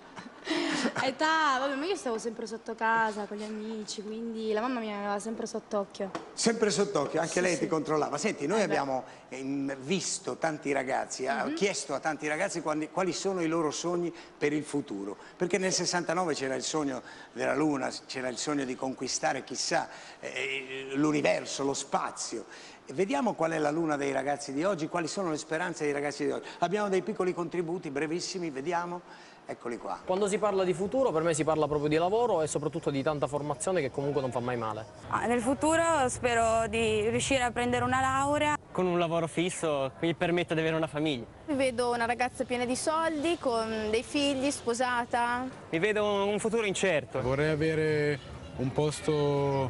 (laughs) età, vabbè, ma io stavo sempre sotto casa con gli amici, quindi la mamma mi aveva sempre sott'occhio. Sempre sott'occhio, anche Sì, lei sì. ti controllava. Senti, noi Eh abbiamo ehm, visto tanti ragazzi, ha Mhm. chiesto a tanti ragazzi quali, quali sono i loro sogni per il futuro. Perché nel 69 c'era il sogno della Luna, c'era il sogno di conquistare, chissà, eh, l'universo, lo spazio. Vediamo qual è la luna dei ragazzi di oggi, quali sono le speranze dei ragazzi di oggi. Abbiamo dei piccoli contributi brevissimi, vediamo. Eccoli qua. Quando si parla di futuro per me si parla proprio di lavoro e soprattutto di tanta formazione che comunque non fa mai male. Ah, Nel futuro spero di riuscire a prendere una laurea. Con un lavoro fisso che mi permette di avere una famiglia. Mi vedo una ragazza piena di soldi, con dei figli, sposata. Mi vedo un futuro incerto. Vorrei avere un posto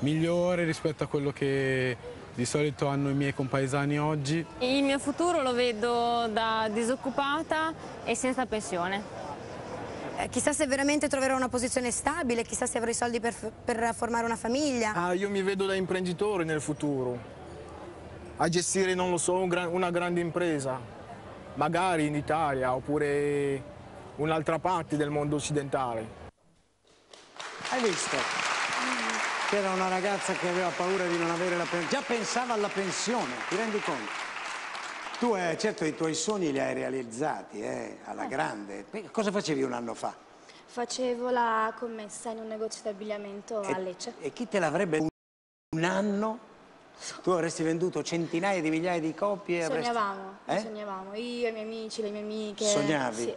migliore rispetto a quello che di solito hanno i miei compaesani oggi. Il mio futuro lo vedo da disoccupata e senza pensione. Eh, chissà se veramente troverò una posizione stabile, chissà se avrò i soldi per, per formare una famiglia. Ah, io mi vedo da imprenditore nel futuro, a gestire, non lo so, un gran- una grande impresa, magari in Italia oppure un'altra parte del mondo occidentale. Hai visto? C'era una ragazza che aveva paura di non avere la pensione, già pensava alla pensione, ti rendi conto? Tu, eh, certo, i tuoi sogni li hai realizzati, eh, alla grande. Beh, Cosa facevi un anno fa? Facevo la commessa in un negozio di abbigliamento a Lecce. E chi te l'avrebbe un- un anno? Tu avresti venduto centinaia di migliaia di copie? e avresti- Sognavamo, Eh? sognavamo. Io, i miei amici, le mie amiche. Sognavi? Sì.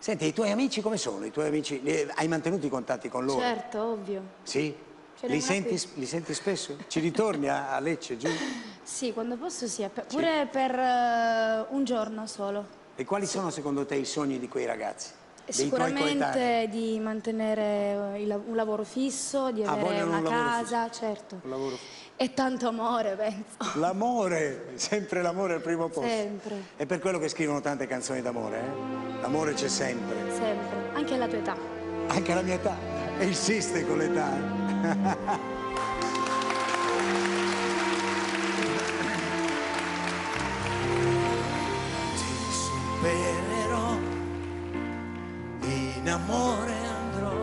Senti, i tuoi amici come sono? I tuoi amici, hai mantenuto i contatti con loro? Certo, ovvio. Sì? Li senti, li senti spesso? Ci ritorni a, a Lecce, giù? (laughs) Sì, quando posso sì, pure per eh, un giorno solo. E quali sono secondo te i sogni di quei ragazzi? Sicuramente di mantenere eh, il un lavoro fisso, di Ah, avere vogliono una un casa, certo. Un E tanto amore, penso. (laughs) L'amore, sempre l'amore al primo posto. Sempre, È per quello che scrivono tante canzoni d'amore, eh? L'amore c'è sempre. sempre. Anche alla tua età. Anche alla mia età. E insiste con l'età. Ti supererò, in amore andrò,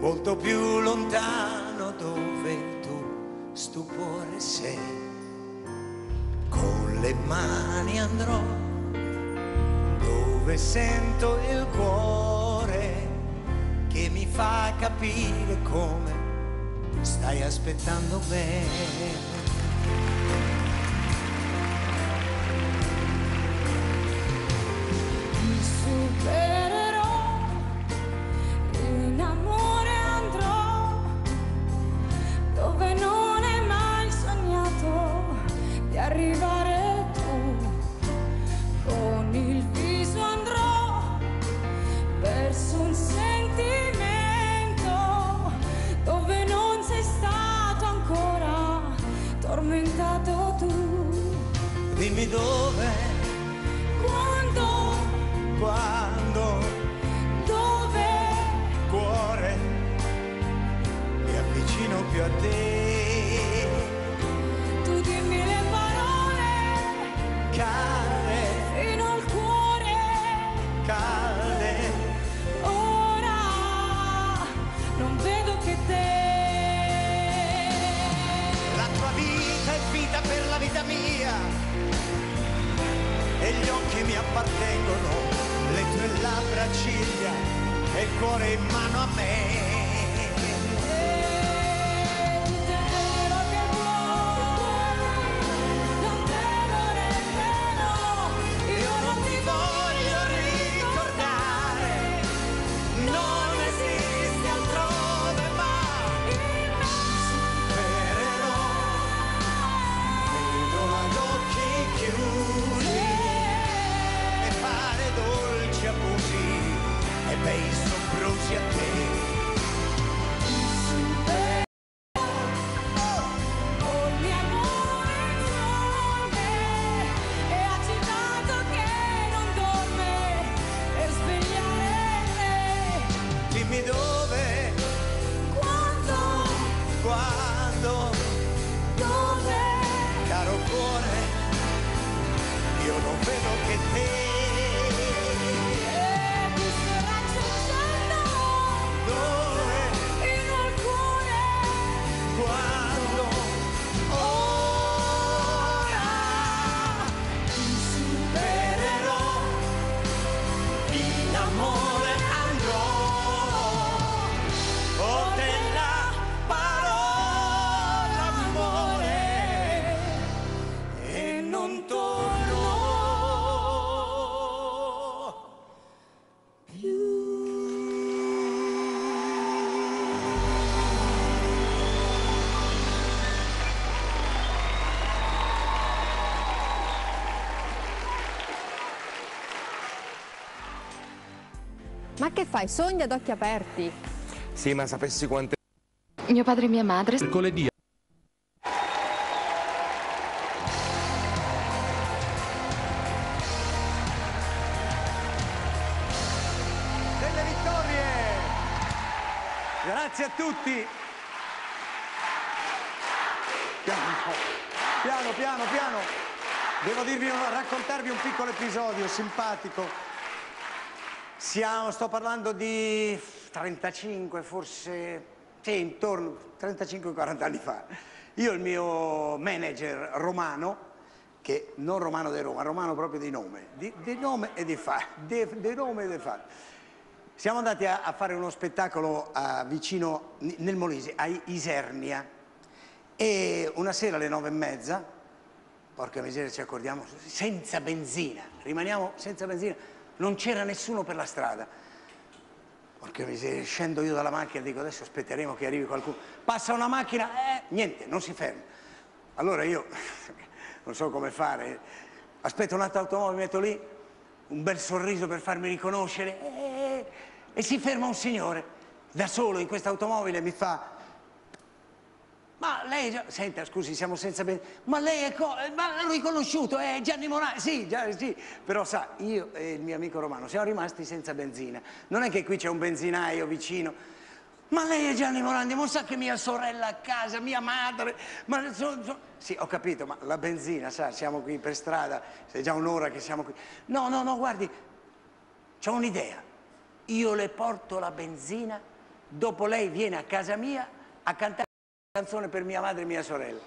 molto più lontano dove tuo stupore sei. Con le mani andrò dove sento il cuore che mi fa capire come stai aspettando me. Mi supererò, dimmi dove, quando, quando, dove, cuore, mi avvicino più a te. Che fai? Sogni ad occhi aperti. Sì, ma sapessi quante... Mio padre e mia madre. Mercoledì delle vittorie. Grazie a tutti. Piano, piano, piano, piano. Devo dirvi, raccontarvi un piccolo episodio simpatico. Siamo, sto parlando di 35, forse, sì, intorno, 35-40 anni fa. Io e il mio manager romano, che non romano di Roma, romano proprio di nome, di, di nome e di fare, di, di nome e di fare. Siamo andati a, a fare uno spettacolo a- vicino, nel Molise, a Isernia, e una sera alle nove e mezza, porca miseria ci accordiamo, senza benzina, rimaniamo senza benzina, non c'era nessuno per la strada. Porca miseria, scendo io dalla macchina e dico adesso aspetteremo che arrivi qualcuno. Passa una macchina, eh, niente, non si ferma. Allora io (laughs) non so come fare, aspetto un'altra automobile, mi metto lì, un bel sorriso per farmi riconoscere eh, e si ferma un signore da solo in questa automobile mi fa ma lei, senta, scusi, siamo senza. Ma lei è co- ma l'ho riconosciuto, è Gianni Morandi. Sì, già, sì. Però sa, io e il mio amico Romano siamo rimasti senza benzina. Non è che qui c'è un benzinaio vicino. Ma lei è Gianni Morandi, ma sa che mia sorella a casa, mia madre. Ma so- so- Sì, ho capito, ma la benzina, sa, siamo qui per strada, è già un'ora che siamo qui. No, no, no, guardi, c'ho un'idea. Io le porto la benzina, dopo lei viene a casa mia a cantare canzone per mia madre e mia sorella.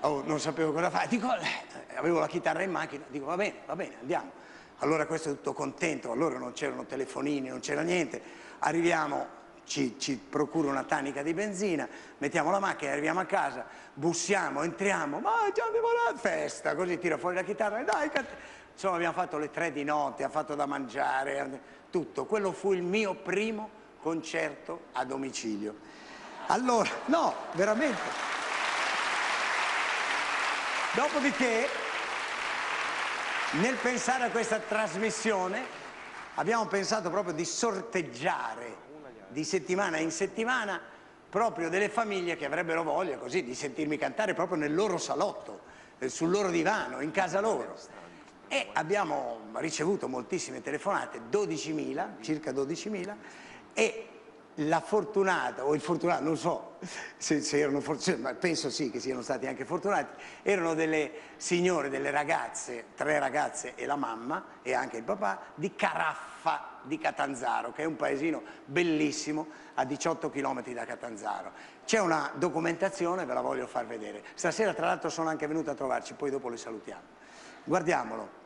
Oh, non sapevo cosa fare. Dico, eh, avevo la chitarra in macchina, dico va bene, va bene, andiamo. Allora questo è tutto contento, allora non c'erano telefonini, non c'era niente. Arriviamo, ci, ci procuro una tanica di benzina, mettiamo la macchina, arriviamo a casa, bussiamo, entriamo, ma Gianni Morandi, festa, così tira fuori la chitarra e dai, canta. Insomma abbiamo fatto le tre di notte, ha fatto da mangiare, tutto. Quello fu il mio primo concerto a domicilio. Allora, no, veramente. Dopodiché, nel pensare a questa trasmissione, abbiamo pensato proprio di sorteggiare di settimana in settimana proprio delle famiglie che avrebbero voglia così di sentirmi cantare proprio nel loro salotto, eh, sul loro divano, in casa loro. E abbiamo ricevuto moltissime telefonate, 12.000, circa 12.000, e la fortunata o il fortunato, non so se, se erano fortunati, ma penso sì che siano stati anche fortunati, erano delle signore, delle ragazze, tre ragazze e la mamma e anche il papà di Caraffa di Catanzaro, che è un paesino bellissimo a 18 km da Catanzaro. C'è una documentazione, ve la voglio far vedere. Stasera tra l'altro sono anche venuta a trovarci, poi dopo le salutiamo. Guardiamolo.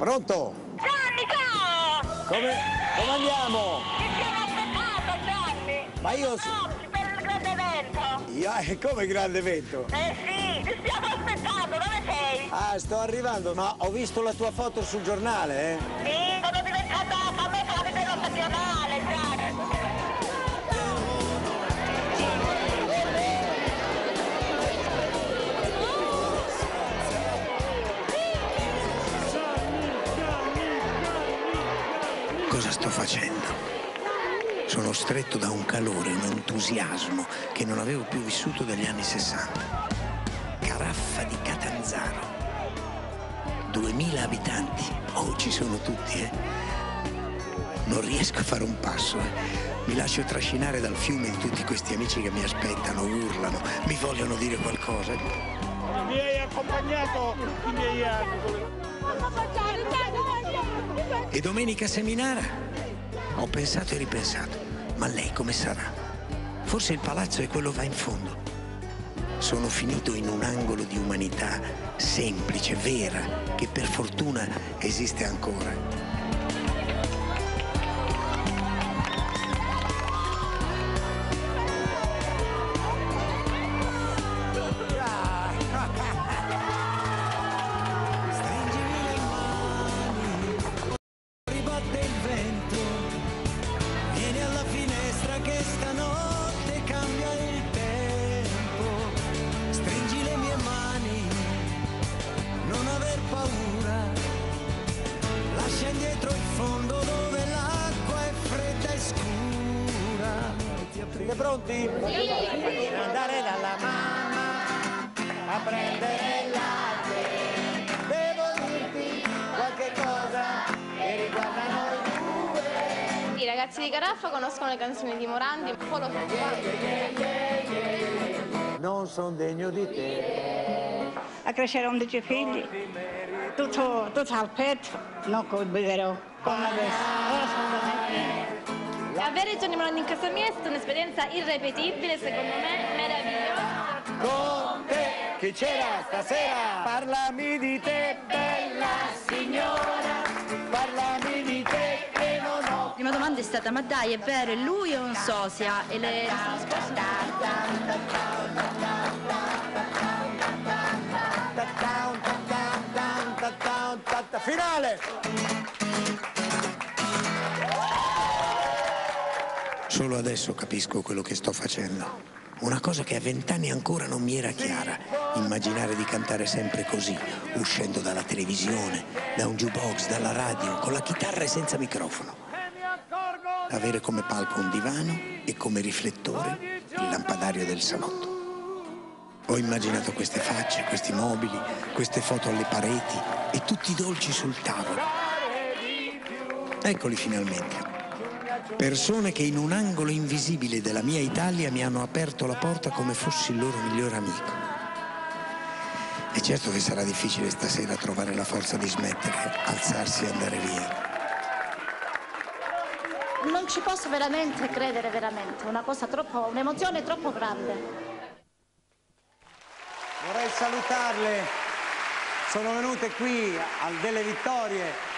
Pronto? Gianni, ciao! Come, come andiamo? Ti aspettato, Gianni! Ma io... Oggi per il grande evento! Io, eh, come grande evento? Eh sì, ti stiamo aspettando, dove sei? Ah, sto arrivando, ma ho visto la tua foto sul giornale, eh? Sì, sono diventata famosa a livello nazionale, facendo? Sono stretto da un calore, un entusiasmo che non avevo più vissuto dagli anni 60. Caraffa di Catanzaro. 2000 abitanti. Oh, ci sono tutti, eh. Non riesco a fare un passo, eh. Mi lascio trascinare dal fiume di tutti questi amici che mi aspettano, urlano, mi vogliono dire qualcosa. Mi hai accompagnato i miei anni. E domenica seminara? Ho pensato e ripensato, ma lei come sarà? Forse il palazzo è quello va in fondo. Sono finito in un angolo di umanità semplice, vera, che per fortuna esiste ancora. Crescere 11 figli, tutto, tutto al petto, non col biberò, come adesso. Avere Gianni Morandi in casa mia è stata un'esperienza irrepetibile, secondo me meravigliosa. Con te, chi c'era stasera? Parlami di te, bella signora. Parlami di te che non ho. La prima domanda è stata, ma dai, è vero, è lui o un sosia? E le Finale! Solo adesso capisco quello che sto facendo. Una cosa che a vent'anni ancora non mi era chiara. Immaginare di cantare sempre così, uscendo dalla televisione, da un jukebox, dalla radio, con la chitarra e senza microfono. Avere come palco un divano e come riflettore il lampadario del salotto. Ho immaginato queste facce, questi mobili, queste foto alle pareti e tutti i dolci sul tavolo. Eccoli finalmente. Persone che in un angolo invisibile della mia Italia mi hanno aperto la porta come fossi il loro migliore amico. E certo che sarà difficile stasera trovare la forza di smettere, alzarsi e andare via. Non ci posso veramente credere, veramente. Una cosa troppo, un'emozione troppo grande. Vorrei salutarle. Sono venute qui al Delle Vittorie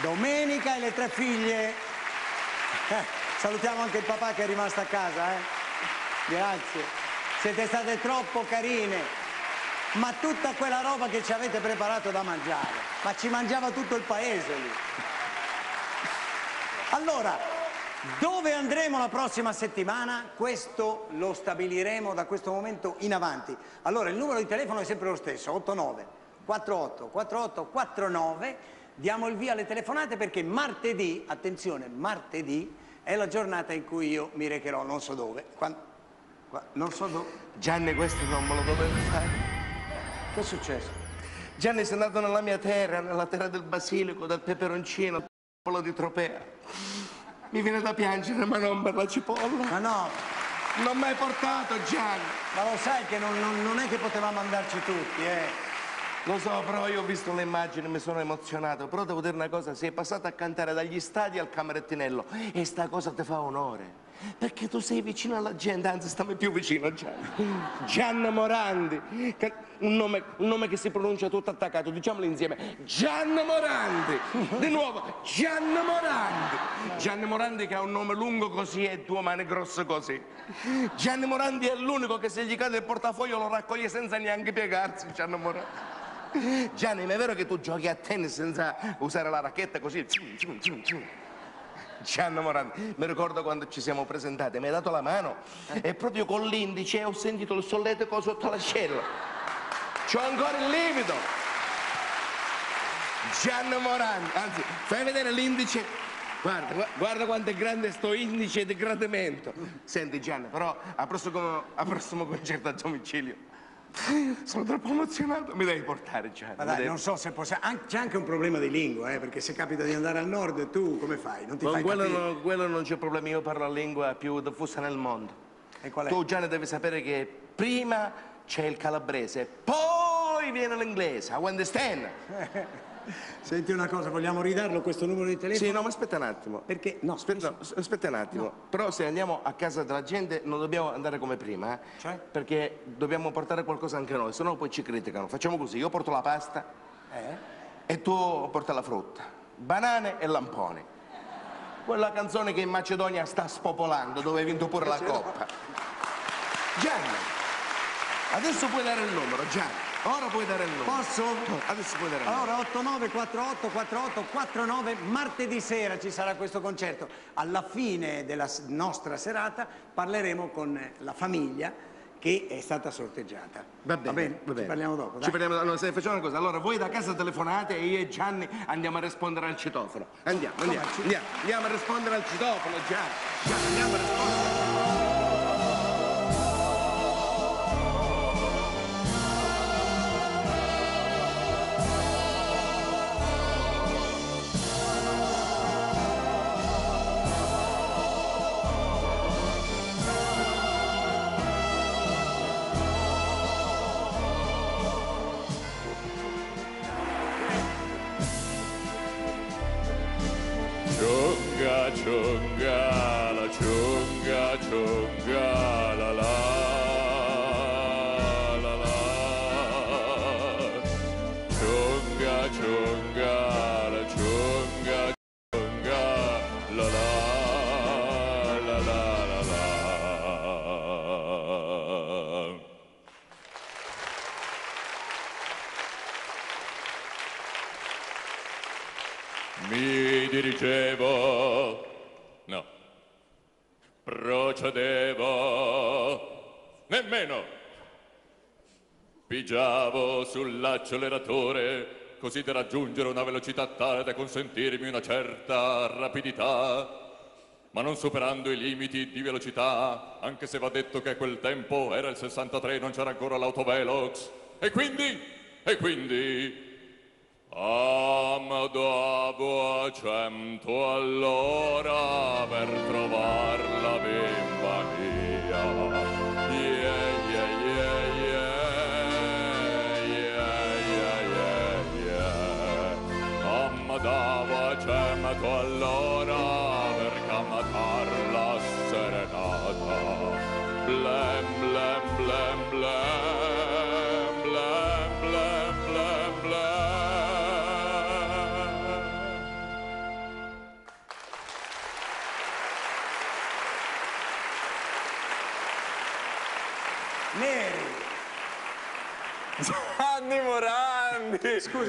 domenica e le tre figlie. (laughs) Salutiamo anche il papà che è rimasto a casa, eh. Grazie. Siete state troppo carine. Ma tutta quella roba che ci avete preparato da mangiare. Ma ci mangiava tutto il paese lì. Allora, dove andremo la prossima settimana? Questo lo stabiliremo da questo momento in avanti. Allora, il numero di telefono è sempre lo stesso, 89 48 48 49. Diamo il via alle telefonate perché martedì, attenzione, martedì è la giornata in cui io mi recherò non so dove. Quan- qua- non so dove. Gianni, questo non me lo dovevo fare. Che è successo? Gianni sei andato nella mia terra, nella terra del basilico, del peperoncino, del popolo di Tropea. Mi viene da piangere, ma non per la cipolla. Ma no. Non mi hai portato, Gianni. Ma lo sai che non, non- non è che potevamo andarci tutti, eh. Lo so, però io ho visto le immagini, mi sono emozionato. Però devo dire una cosa, sei passato a cantare dagli stadi al camerettinello e sta cosa ti fa onore. Perché tu sei vicino alla gente, anzi stammi più vicino, Gianni. Gianni Morandi, che- un nome, un nome che si pronuncia tutto attaccato, diciamolo insieme. Gianni Morandi, (laughs) di nuovo, Gianni Morandi. Gianni Morandi che ha un nome lungo così e due mani grosse così. Gianni Morandi è l'unico che se gli cade il portafoglio lo raccoglie senza neanche piegarsi, Gianni Morandi. Gianni, ma è vero che tu giochi a tennis senza usare la racchetta così? Gianni Morandi, mi ricordo quando ci siamo presentati, mi hai dato la mano e proprio con l'indice ho sentito il solletico sotto l'ascella. C'ho ancora il livido. Gianni Morandi, anzi, fai vedere l'indice. Guarda, gua- guarda quanto è grande sto indice di gradimento. Senti Gianni, però al prossimo, al prossimo concerto a domicilio sono troppo emozionato, mi devi portare Gianni. Ma dai, devi- non so se possiamo. an- C'è anche un problema di lingua, eh, perché se capita di andare al nord, tu come fai? Non ti Con fai quello, capire? non, quello non c'è problema, io parlo la lingua più diffusa nel mondo. E qual è? Tu Gianni devi sapere che prima c'è il calabrese, poi viene l'inglese, I understand? (laughs) Senti una cosa, vogliamo ridarlo questo numero di telefono? Sì, no, ma aspetta un attimo. Perché? No, Aspetta, no, aspetta un attimo. Però se andiamo a casa della gente non dobbiamo andare come prima, eh? Cioè? Perché dobbiamo portare qualcosa anche noi, sennò poi ci criticano. Facciamo così, io porto la pasta Eh? e tu porta la frutta. Banane e lamponi. Quella canzone che in Macedonia sta spopolando, dove hai vinto pure la coppa. Gianni, adesso puoi dare il numero, Gianni. Ora puoi dare il numero. Posso? Adesso puoi dare il numero. Allora 8948 4849 martedì sera ci sarà questo concerto. Alla fine della nostra serata parleremo con la famiglia che è stata sorteggiata. Va bene, va Ci parliamo dopo. Ci dai. parliamo, no, se facciamo una cosa, allora voi da casa telefonate e io e Gianni andiamo a rispondere al citofono. Andiamo, andiamo, andiamo, andiamo a rispondere al citofono, Gianni. Gianni, andiamo a rispondere. Mi dirigevo, no, procedevo, nemmeno. Pigiavo sull'acceleratore così da raggiungere una velocità tale da consentirmi una certa rapidità, ma non superando i limiti di velocità, anche se va detto che a quel tempo era il 63 e non c'era ancora l'autovelox. E quindi, e quindi, Amavo a cento all'ora per trovar la bimba mia. Yeah, yeah, yeah, yeah, yeah, yeah, yeah, yeah. Ammadavo a cento all'ora per camatarla serenata. Blem, blem, blem,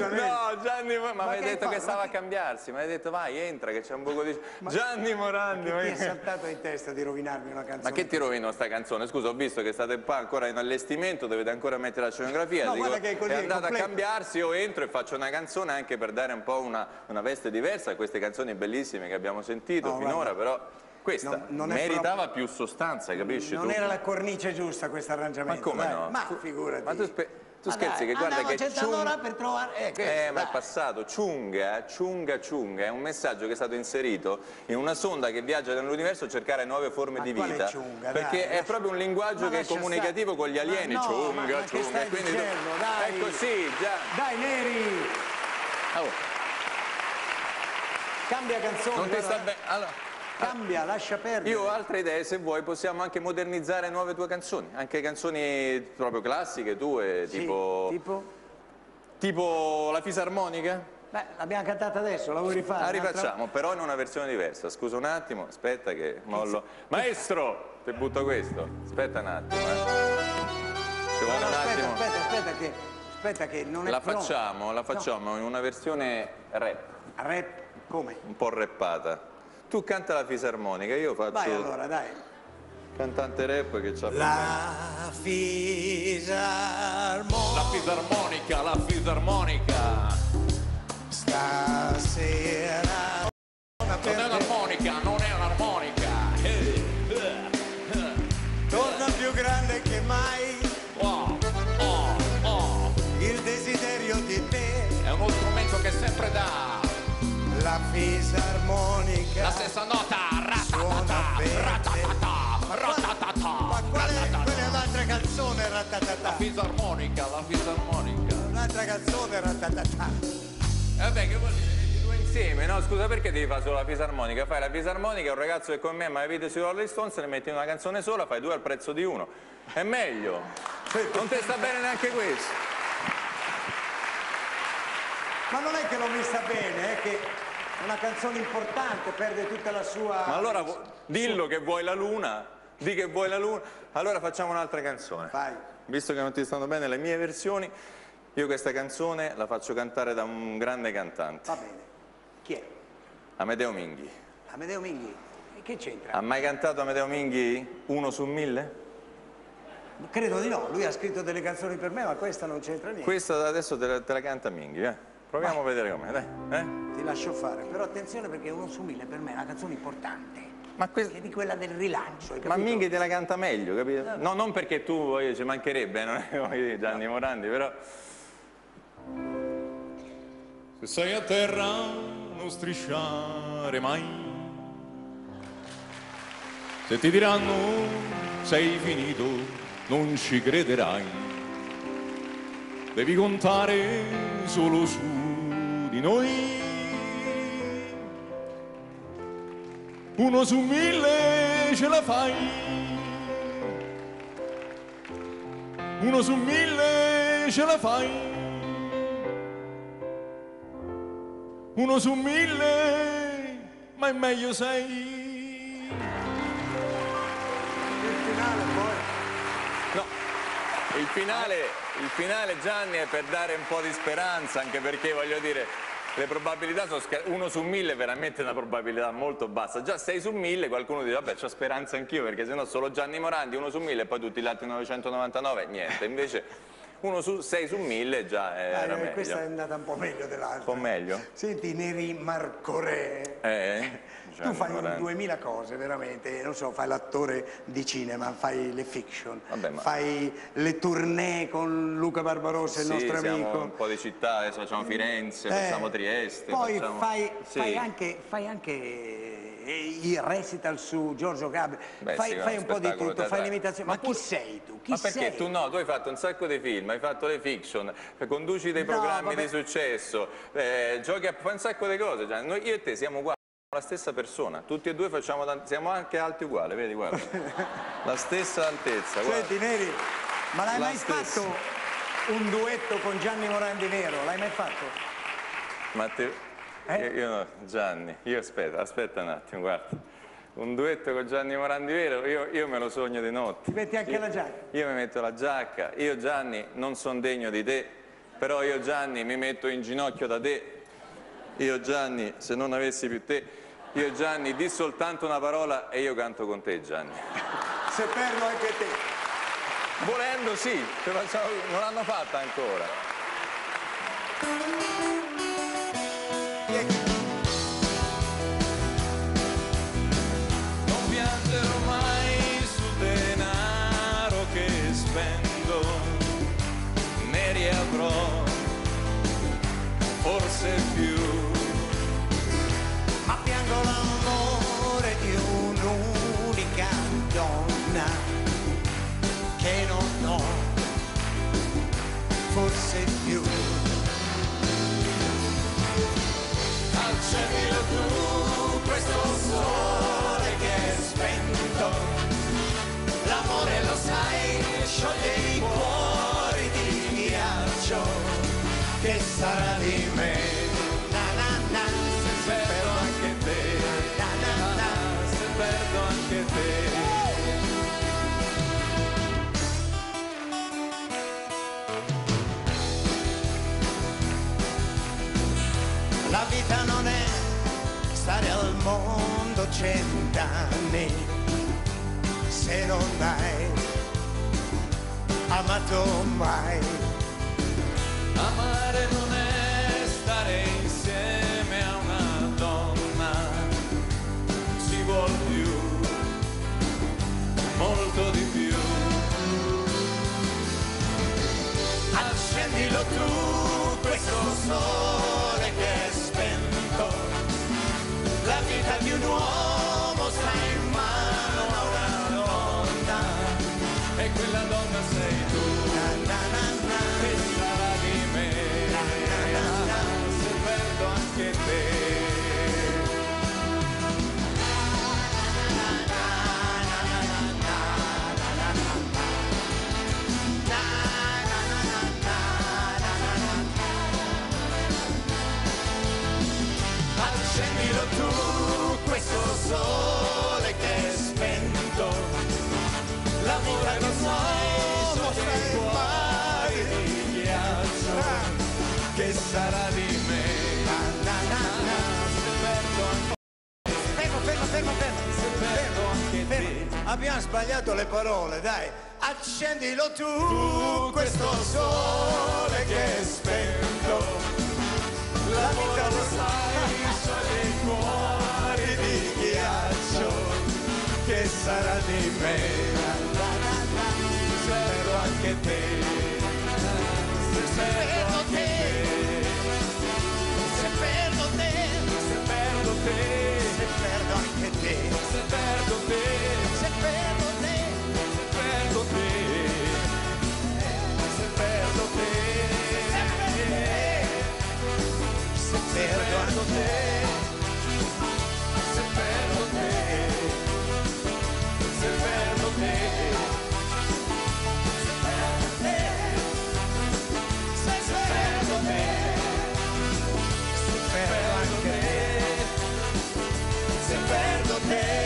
Neri. No, Gianni Morandi! Ma, Ma mi hai che detto fatto? che stava Ma a cambiarsi, mi hai detto vai, entra che c'è un buco di... Ma- Gianni Morandi! Che ma ti è che- saltato in testa di rovinarmi una canzone? Ma che ti rovino sta canzone? Scusa, ho visto che state qua ancora in allestimento, dovete ancora mettere la scenografia. No, Dico, guarda che è così, è andata a cambiarsi, io entro e faccio una canzone anche per dare un po' una, una veste diversa a queste canzoni bellissime che abbiamo sentito No, finora, guarda. però questa Non- non meritava più sostanza, capisci Non tu? era la cornice giusta questo arrangiamento. Ma come dai. no? Ma figurati. Ma tu Tu Ma scherzi dai, che guarda che Cent'Anora per trovare... Eh, questo, Eh, ma è passato. Ciunga, ciunga, ciunga, è un messaggio che è stato inserito in una sonda che viaggia nell'universo a cercare nuove forme di quale vita. ciunga, perché dai, è proprio un linguaggio Ma che è comunicativo stare. con gli alieni. Ma no, ma- ma ciunga. stai quindi dicendo, dai? È così, già. Dai, Neri! Oh, Cambia canzone. non ti sta bene. Allora, Cambia, lascia perdere. Io ho altre idee, se vuoi possiamo anche modernizzare nuove tue canzoni, anche canzoni proprio classiche tue, Sì, tipo, tipo? tipo la fisarmonica. Beh, l'abbiamo cantata adesso, la vuoi rifare? La rifacciamo, però in una versione diversa. Scusa un attimo, aspetta che mollo. Maestro, ti butto questo. Aspetta un attimo, eh. Ci No, vuole no, un aspetta, attimo. aspetta, aspetta che, aspetta che non è La pronto. facciamo, la facciamo in una versione rap, Rap, come? un po' rappata. Tu canta la fisarmonica, io faccio Vai allora, dai. cantante rap che c'ha La fisarmonica La fisarmonica, la fisarmonica. stasera Non è un'armonica, non è un'armonica. Eh. torna più grande che mai Oh, oh, oh. il desiderio di te. È uno strumento che sempre dà La fisarmonica la stessa nota. suona bene. Ratatata, Ma ratatata. qual è, quella è un'altra canzone, La ratatata. fisarmonica, la fisarmonica. Un'altra canzone, ratatata. E vabbè, che vuol dire? Insieme, no? Scusa, perché devi fare solo la fisarmonica? Fai la fisarmonica, un ragazzo che con me ma vede sui Rolling Stones, ne metti una canzone sola, fai due al prezzo di uno. È meglio. Non ti sta bene neanche questo. Ma non è che l'ho messa bene, è che una canzone importante, perde tutta la sua... Ma allora dillo che vuoi la luna, di che vuoi la luna, allora facciamo un'altra canzone. Vai. Visto che non ti stanno bene le mie versioni, io questa canzone la faccio cantare da un grande cantante, Va bene. Chi è? Amedeo Minghi. Amedeo Minghi. E che c'entra? Ha mai cantato Amedeo Minghi uno su mille? Credo di no, lui ha scritto delle canzoni per me, ma questa non c'entra niente. Questa adesso te la, te la canta Minghi, eh? Proviamo a vedere com'è, dai. Eh? Ti lascio fare, però attenzione perché uno su mille per me è una canzone importante. Ma que- Che è di quella del rilancio, hai Ma? Minghi te la canta meglio, capito? No, non perché tu voglio, ci mancherebbe, non è come Gianni Morandi, però... Se sei a terra non strisciare mai. Se ti diranno sei finito, non ci crederai. Devi contare solo su di noi. Uno su mille ce la fai. Uno su mille ce la fai. Uno su mille, ma è meglio sei. Il finale poi. No, il finale, il finale Gianni è per dare un po' di speranza, anche perché voglio dire, le probabilità sono scar- uno su mille è veramente una probabilità molto bassa. Già 6 su mille qualcuno dice vabbè c'ho speranza anch'io perché sennò solo Gianni Morandi, uno su mille e poi tutti gli altri 999, niente. Invece uno su 6 su mille già era eh, meglio. questa è andata un po' meglio Un dell'altra. po' meglio? Senti, Neri Marcore. Eh? Tu fai Morandi. 2000 cose, veramente, non so, fai l'attore di cinema, fai le fiction, Vabbè, ma- fai le tournée con Luca Barbarossa, il Sì, nostro siamo amico. un po' di città, adesso facciamo Firenze, Eh, facciamo Trieste. Poi facciamo- fai, Sì. fai anche, fai anche eh, i recital su Giorgio Gabriel, fai, sì, fai un po' di tutto, fai l'imitazione. Ma, chi sei tu? Chi Ma perché sei? tu no? Tu hai fatto un sacco di film, hai fatto le fiction, conduci dei No, programmi vabbè. di successo, eh, giochi a fai un sacco di cose. Gianni. Noi, io e te siamo siamo la stessa persona, tutti e due facciamo tanti, siamo anche alti uguali, vedi, guarda. (laughs) la stessa altezza, guarda. Senti Neri, ma l'hai mai stessa. fatto un duetto con Gianni Morandi Nero? L'hai mai fatto? Ma te, Eh? io, io no, Gianni, io aspetta, aspetta un attimo, guarda. Un duetto con Gianni Morandi Vero, io, io me lo sogno di notte. Ti metti anche Io- la giacca? Io mi metto la giacca, io Gianni non sono degno di te, però io Gianni mi metto in ginocchio da te. Io Gianni, se non avessi più te, io Gianni di soltanto una parola e io canto con te Gianni. Se perdo anche te. Volendo sì, facciamo- non l'hanno fatta ancora. Forse più. Accendilo tu questo sole che è spento. L'amore lo sai, scioglie i cuori di ghiaccio. Che sarà di me? Cent'anni se non hai amato mai. Amare non è stare insieme a una donna, ci vuol più, molto di più. Accendilo tu questo sole uomo sta in mano a una donna e quella donna sei tu. Che sarà di me se perdo anche te. Sole che è spento l'amore lo so sta in mare di ghiaccio che sarà di me Fermo, fermo, fermo, fermo. Abbiamo sbagliato le parole, dai. Accendilo tu, questo sole che è spento. La vita lo sai, scioglie i cuori sarà di me? Se perdo anche te. Se perdo te. Se perdo te. Se perdo te. Se perdo anche te. se perdo te Se perdo te. se perdo te se perdo te Se perdo te perdo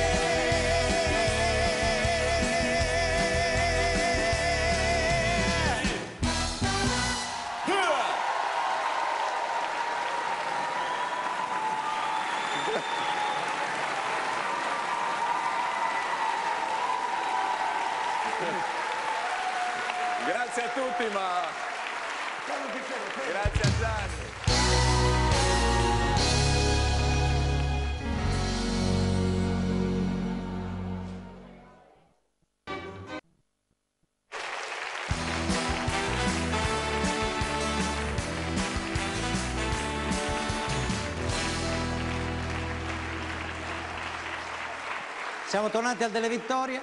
Siamo tornati al Delle Vittorie,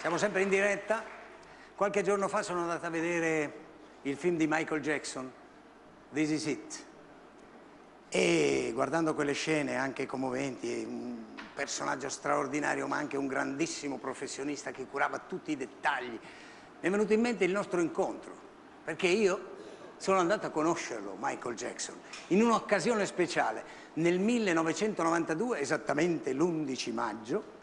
siamo sempre in diretta. Qualche giorno fa sono andato a vedere il film di Michael Jackson, This Is It. E guardando quelle scene anche commoventi, un personaggio straordinario ma anche un grandissimo professionista che curava tutti i dettagli, mi è venuto in mente il nostro incontro, perché io sono andato a conoscerlo, Michael Jackson, in un'occasione speciale, nel 1992, esattamente l'11 maggio,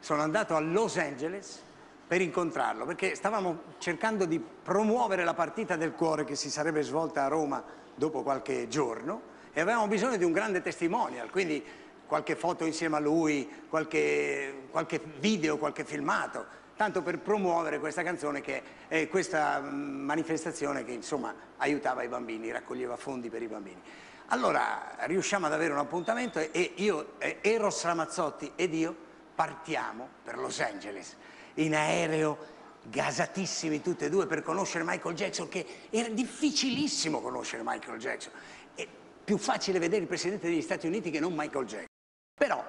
sono andato a Los Angeles per incontrarlo, perché stavamo cercando di promuovere la partita del cuore che si sarebbe svolta a Roma dopo qualche giorno e avevamo bisogno di un grande testimonial, quindi qualche foto insieme a lui, qualche, qualche video, qualche filmato, tanto per promuovere questa canzone che è questa mm, manifestazione che insomma aiutava i bambini, raccoglieva fondi per i bambini. Allora riusciamo ad avere un appuntamento e- e io, eh, Eros Ramazzotti ed io partiamo per Los Angeles in aereo, gasatissimi tutti e due per conoscere Michael Jackson, che era difficilissimo conoscere Michael Jackson. E più facile vedere il Presidente degli Stati Uniti che non Michael Jackson. Però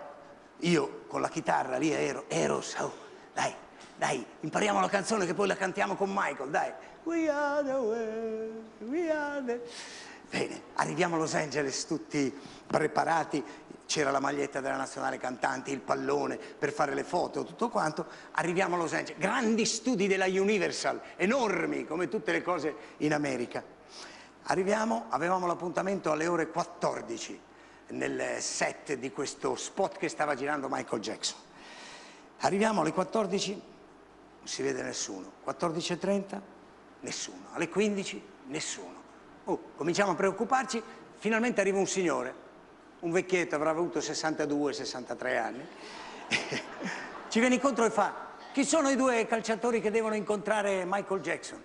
io con la chitarra lì ero, Eros, oh, dai, dai, impariamo la canzone che poi la cantiamo con Michael, dai. We are the world, we are the... Bene, arriviamo a Los Angeles tutti preparati, c'era la maglietta della nazionale cantanti, il pallone per fare le foto, tutto quanto. Arriviamo a Los Angeles, grandi studi della Universal, enormi come tutte le cose in America. Arriviamo, avevamo l'appuntamento alle ore 14 nel set di questo spot che stava girando Michael Jackson. Arriviamo alle 14, non si vede nessuno. 14.30, nessuno. Alle 15, nessuno. Oh, cominciamo a preoccuparci, finalmente arriva un signore, un vecchietto, avrà avuto 62-63 anni, (laughs) ci viene incontro e fa, chi sono i due calciatori che devono incontrare Michael Jackson?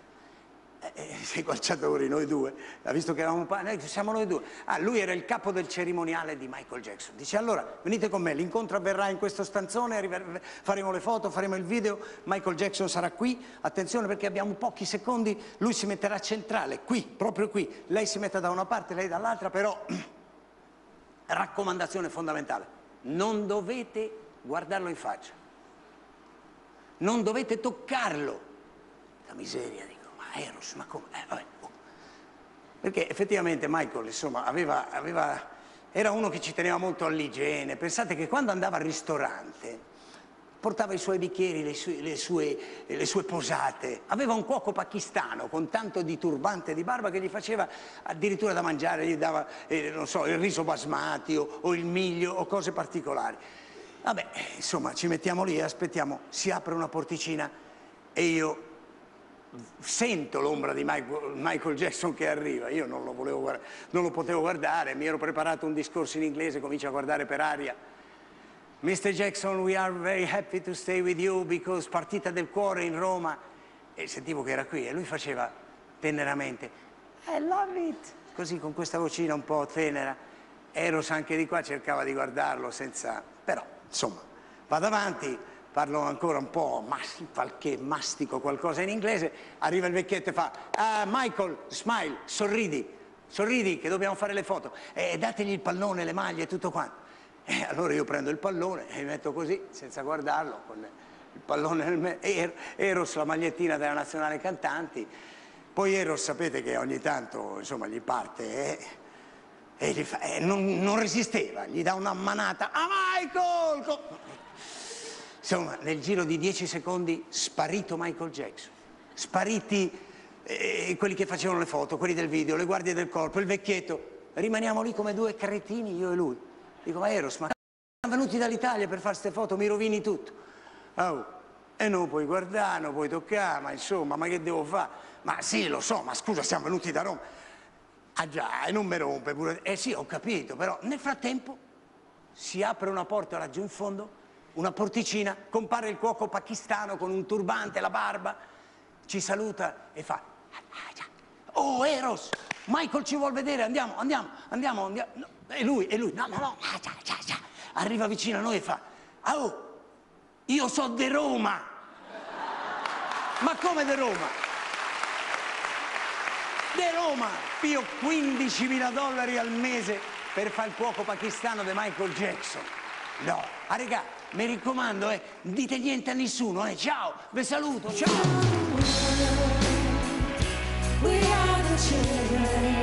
Eh, (laughs) i calciatori, noi due, ha visto che eravamo noi siamo noi due. Ah, lui era il capo del cerimoniale di Michael Jackson. Dice allora venite con me, l'incontro avverrà in questo stanzone, faremo le foto, faremo il video, Michael Jackson sarà qui, attenzione perché abbiamo pochi secondi, lui si metterà centrale, qui, proprio qui, lei si metta da una parte, lei dall'altra, però (clears throat) raccomandazione fondamentale, non dovete guardarlo in faccia, non dovete toccarlo. La miseria, dico, ma Eros, ma come? Eh, vabbè, oh. Perché effettivamente Michael, insomma, aveva, aveva- era uno che ci teneva molto all'igiene. Pensate che quando andava al ristorante portava i suoi bicchieri, le sue, le sue- le sue posate. Aveva un cuoco pakistano con tanto di turbante di barba che gli faceva addirittura da mangiare, gli dava, eh, non so, il riso basmati o, o il miglio o cose particolari. Vabbè, insomma, ci mettiamo lì e aspettiamo, si apre una porticina e io sento l'ombra di Michael, Michael Jackson che arriva, io non lo, volevo non lo potevo guardare, mi ero preparato un discorso in inglese, comincio a guardare per aria. Mr. Jackson, we are very happy to stay with you because partita del cuore in Roma. E sentivo che era qui e lui faceva teneramente, I love it, così con questa vocina un po' tenera. Eros anche di qua cercava di guardarlo senza... però, insomma, vado avanti, parlo ancora un po', mas- qualche mastico qualcosa in inglese, arriva il vecchietto e fa, "Ah, Michael, smile, sorridi, sorridi che dobbiamo fare le foto, e dategli il pallone, le maglie e tutto quanto. E allora io prendo il pallone e mi metto così, senza guardarlo, con il pallone nel me- e Eros, la magliettina della nazionale cantanti. Poi Eros sapete che ogni tanto insomma, gli parte e, e gli fa- e non, non resisteva, gli dà una manata. Ah Michael! Co- Insomma, nel giro di dieci secondi sparito Michael Jackson. Spariti eh, quelli che facevano le foto, quelli del video, le guardie del corpo, il vecchietto. Rimaniamo lì come due cretini, io e lui. Dico, ma Eros, ma siamo venuti dall'Italia per fare queste foto, mi rovini tutto. Oh, e non puoi guardare, non puoi toccare, ma insomma, ma che devo fare? Ma sì, lo so, ma scusa, siamo venuti da Roma. Ah già, e non mi rompe pure. Eh sì, ho capito, però nel frattempo si apre una porta laggiù in fondo, una porticina, compare il cuoco pakistano con un turbante, la barba, ci saluta e fa, "Ah, già. oh Eros, Michael ci vuol vedere, andiamo, andiamo, andiamo, andiamo. No, E lui, e lui, no, no, no, ah, già, già, già. arriva vicino a noi e fa, "Ah, oh, io so di Roma. Ma come di Roma? Di Roma, io 15.000 dollari al mese per fare il cuoco pakistano di Michael Jackson. No, ah regà, mi raccomando, eh, dite niente a nessuno, eh. Ciao, vi saluto, ciao. We are the children.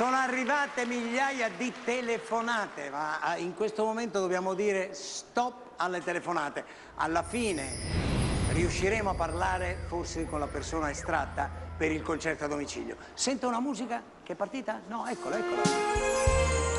Sono arrivate migliaia di telefonate, ma ah, in questo momento dobbiamo dire stop alle telefonate. Alla fine riusciremo a parlare forse con la persona estratta per il concerto a domicilio. Sento una musica che è partita? No, eccola, eccola.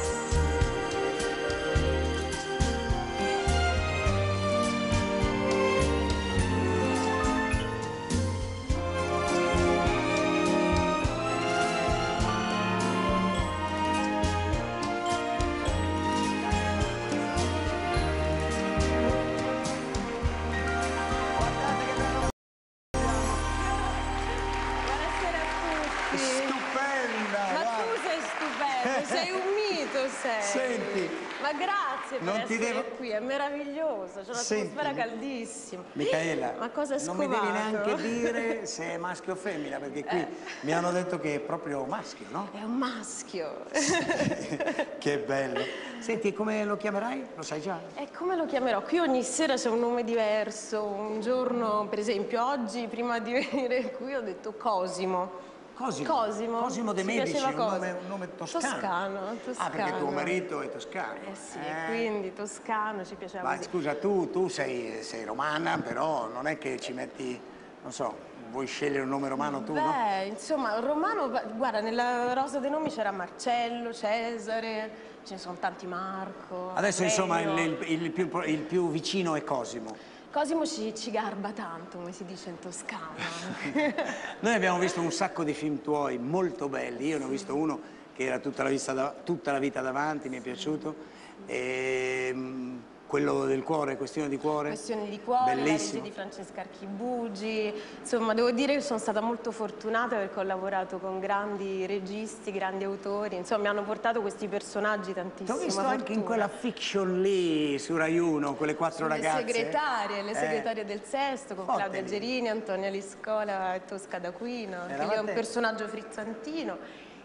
Devo- qui, è meraviglioso, c'è un'atmosfera caldissima. Michaela, Ma cosa non mi devi neanche (laughs) dire se è maschio o femmina, perché qui Eh. mi hanno detto che è proprio maschio, no? È un maschio. (laughs) Che bello. Senti, come lo chiamerai? Lo sai già? E come lo chiamerò? Qui ogni sera c'è un nome diverso. Un giorno, per esempio, oggi prima di venire qui ho detto Cosimo. Cosimo? Cosimo. Cosimo De Ci Medici, un nome- un nome toscano. Toscano, toscano. Ah, perché tuo marito è toscano. Eh sì, quindi toscano ci piaceva Ma così. scusa, tu, tu sei, sei romana, però non è che ci metti, non so, vuoi scegliere un nome romano tu, no? Beh, insomma, romano, guarda, nella rosa dei nomi c'era Marcello, Cesare, ce ne sono tanti Marco. Adesso insomma il, Aurelio. il- il più, il più vicino è Cosimo. Cosimo ci, ci garba tanto, come si dice in toscano. (laughs) Noi abbiamo visto un sacco di film tuoi molto belli, io ne ho visto uno che era tutta la, vista da- tutta la vita davanti, mi è piaciuto, Ehm, quello del cuore, questione di cuore. Questione di cuore, la Bellissimo. di Francesca Archibugi. Insomma, devo dire che sono stata molto fortunata perché ho lavorato con grandi registi, grandi autori. Insomma, mi hanno portato questi personaggi Ti ho tantissimo. visto anche in quella fiction lì su Rai 1, quelle quattro Le ragazze. segretarie, le Eh, segretarie del Sesto con Fotte Claudia lì. Gerini, Antonia Liscola e Tosca d'Aquino, che lì è un personaggio frizzantino.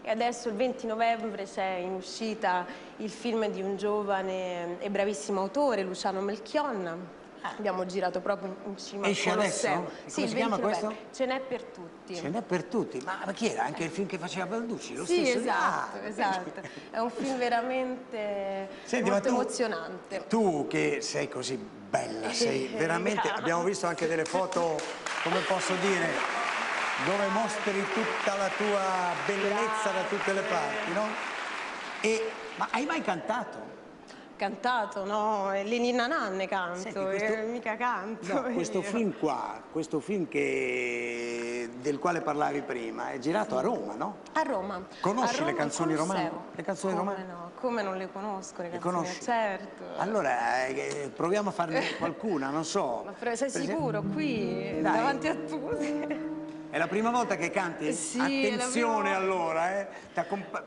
E adesso il 20 novembre c'è in uscita il film di un giovane e bravissimo autore, Luciano Melchionna. Abbiamo girato proprio in cima Ah. Al Colosseo. adesso? Sì, come si chiama 20 questo? Ce n'è per tutti. Ce n'è per tutti, ma, ma chi era? Anche il film che faceva Balducci? Lo Sì, stesso? esatto, Ah, esatto. È un film veramente Senti, molto tu- emozionante. Tu che sei così bella, (laughs) sei veramente... Abbiamo visto anche delle foto, come posso dire, dove mostri tutta la tua bellezza da tutte le parti, no? E, ma hai mai cantato? Cantato, no? E Le Ninna Nanne canto, Senti, questo- e mica canto. No, questo film qua, questo film che- del quale parlavi prima, è girato a Roma, no? A Roma. Conosci A Roma, le canzoni romane? Le canzoni come romane? no? Come non le conosco le Le canzoni? conosci? Certo. Allora, eh, proviamo a farne (laughs) qualcuna, non so. Ma sei sicuro? Qui, Dai. davanti a tutti. È la prima volta che canti? Sì, Attenzione allora, eh.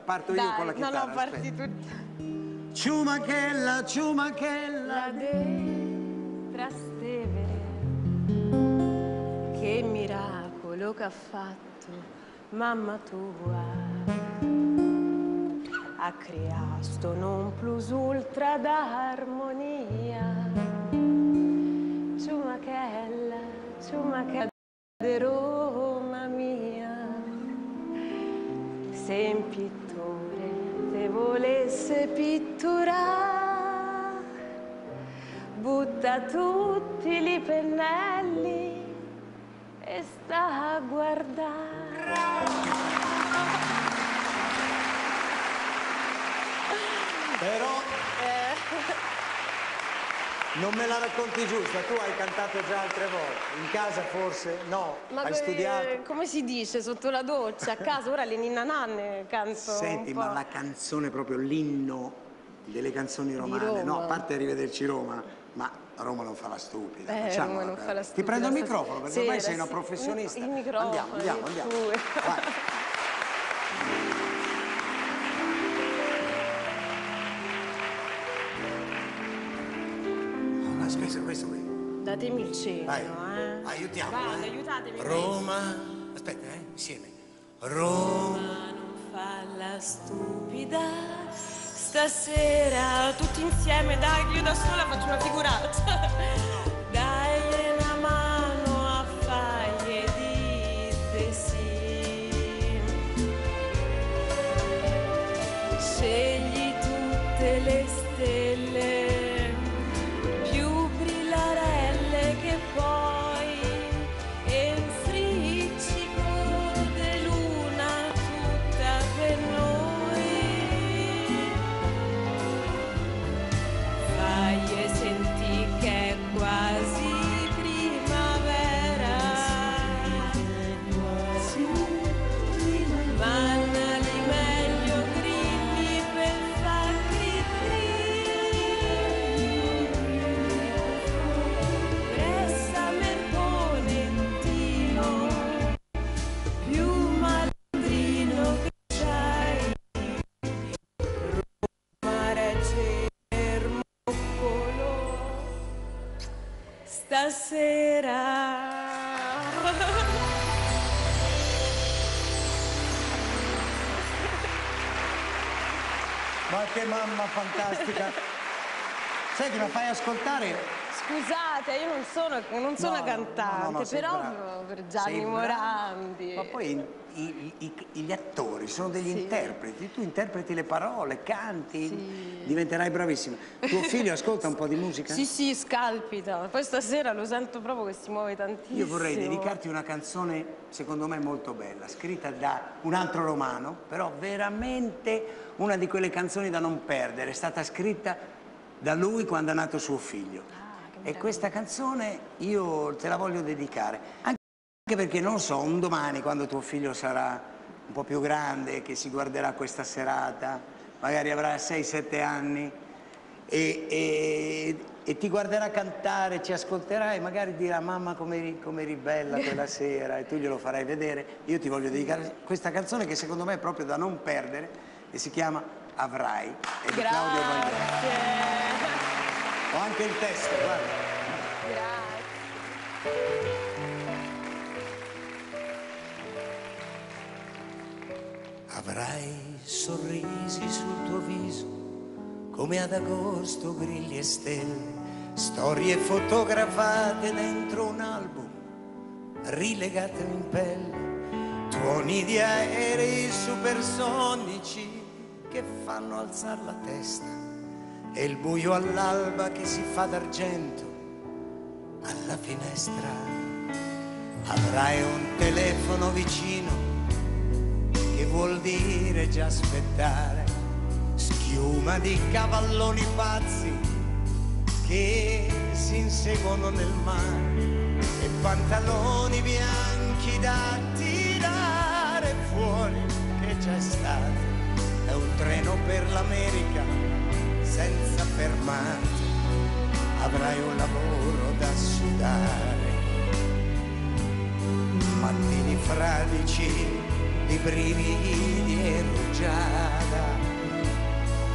Parto io Dai, con la no, chitarra. no, parti aspetta. tu. Ciumachella, ciumachella. La de Trastevere. Che miracolo che ha fatto mamma tua. Ha creato non plus ultra d'armonia. Ciumachella, ciumachella Roma mia. Se un pittore te volesse pitturare, butta tutti i pennelli e sta a guardare. Però Eh, non me la racconti giusta, tu hai cantato già altre volte. In casa forse? No. ma hai come- studiato? come si dice sotto la doccia, a casa, ora le ninna nanne canto Senti, ma la canzone, proprio l'inno delle canzoni romane, no, a parte rivederci Roma, ma Roma non fa la stupida. Eh, Roma non fa la Ti stupida, prendo il microfono perché Sì, ormai sei una professionista. Il microfono. Andiamo, andiamo, andiamo. (laughs) aspetta, questo qui. Datemi il cielo, Vai. eh. Aiutiamo, Vado, eh. aiutatemi. Roma. Aspetta, eh, insieme. Roma. non fa la stupida stasera tutti insieme dai io da sola faccio una figuraccia stasera Ma che mamma fantastica! Senti, ma fai ascoltare? Scusate, io non sono, non sono No, cantante, no, no, però per Gianni Sei. Morandi. Ma poi i- i- gli attori sono degli interpreti, tu interpreti le parole, canti, diventerai bravissima. Tuo figlio ascolta un po' di musica? Sì, sì, scalpita. Poi stasera lo sento proprio che si muove tantissimo. Io vorrei dedicarti una canzone, secondo me, molto bella, scritta da un altro romano, però veramente una di quelle canzoni da non perdere. È stata scritta da lui quando è nato suo figlio. e questa canzone io te la voglio dedicare. Anche perché non so, un domani, quando tuo figlio sarà un po' più grande, che si guarderà questa serata, magari avrà 6-7 anni, e, e- e ti guarderà cantare, ci ascolterà e magari dirà mamma come come eri bella quella (laughs) sera e tu glielo farai vedere. Io ti voglio dedicare questa canzone che secondo me è proprio da non perdere e si chiama Avrai e di Claudio Baglioni. Ho anche il testo, guarda. Avrai sorrisi sul tuo viso come ad agosto grilli e stelle, storie fotografate dentro un album, rilegate in pelle, tuoni di aerei supersonici che fanno alzare la testa e il buio all'alba che si fa d'argento alla finestra. Avrai un telefono vicino che vuol dire già aspettare, schiuma di cavalloni pazzi che si inseguono nel mare e pantaloni bianchi da tirare fuori che già è stato. È un treno per l'America senza fermate, avrai un lavoro da sudare. Mattini fradici di brividi e rugiada,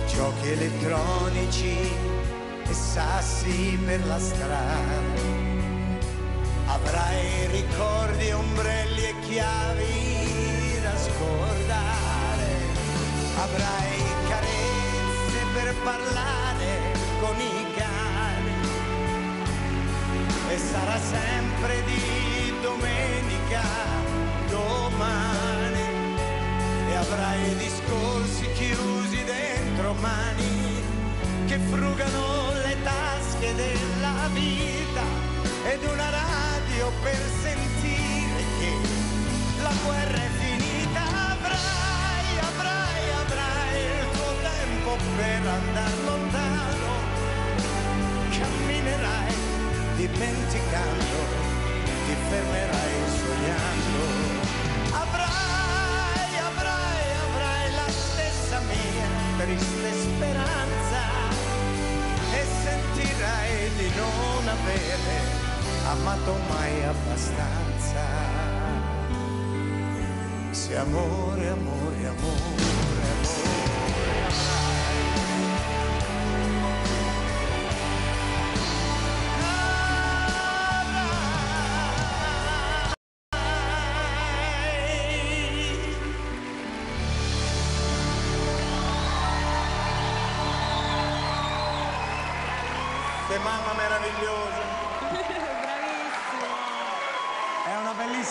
giochi elettronici e sassi per la strada. Avrai ricordi, ombrelli e chiavi da scordare, avrai carezze per parlare con i cani. E sarà sempre di domenica domani avrai discorsi chiusi dentro mani che frugano le tasche della vita ed una radio per sentire che la guerra è finita. Avrai, avrai, avrai il tuo tempo per andare lontano. Camminerai dimenticando, ti fermerai triste speranza e sentirai di non avere amato mai abbastanza. Se amore, amore, amore, amore. Che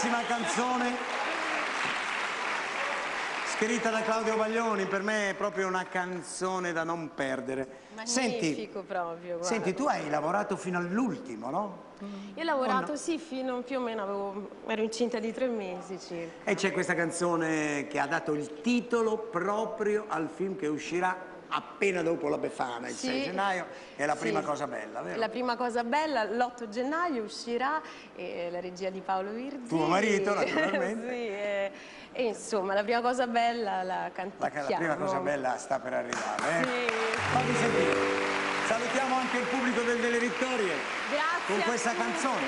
bellissima canzone scritta da Claudio Baglioni, per me è proprio una canzone da non perdere. Senti, proprio. senti, tu hai lavorato fino all'ultimo, no? Io ho lavorato, sì, fino più o meno, avevo, ero incinta di tre mesi circa. E c'è questa canzone che ha dato il titolo proprio al film che uscirà appena dopo la Befana, il Sì. 6 gennaio, è la prima Sì. cosa bella, vero? La prima cosa bella, l'8 gennaio uscirà eh, la regia di Paolo Virzi. Tuo marito, naturalmente. (laughs) sì, e, e insomma, la prima cosa bella la La, cantiamo. la prima cosa bella sta per arrivare, eh? Sì. Fammi sentire. Salutiamo anche il pubblico del Delle Vittorie Grazie con questa tutti. canzone.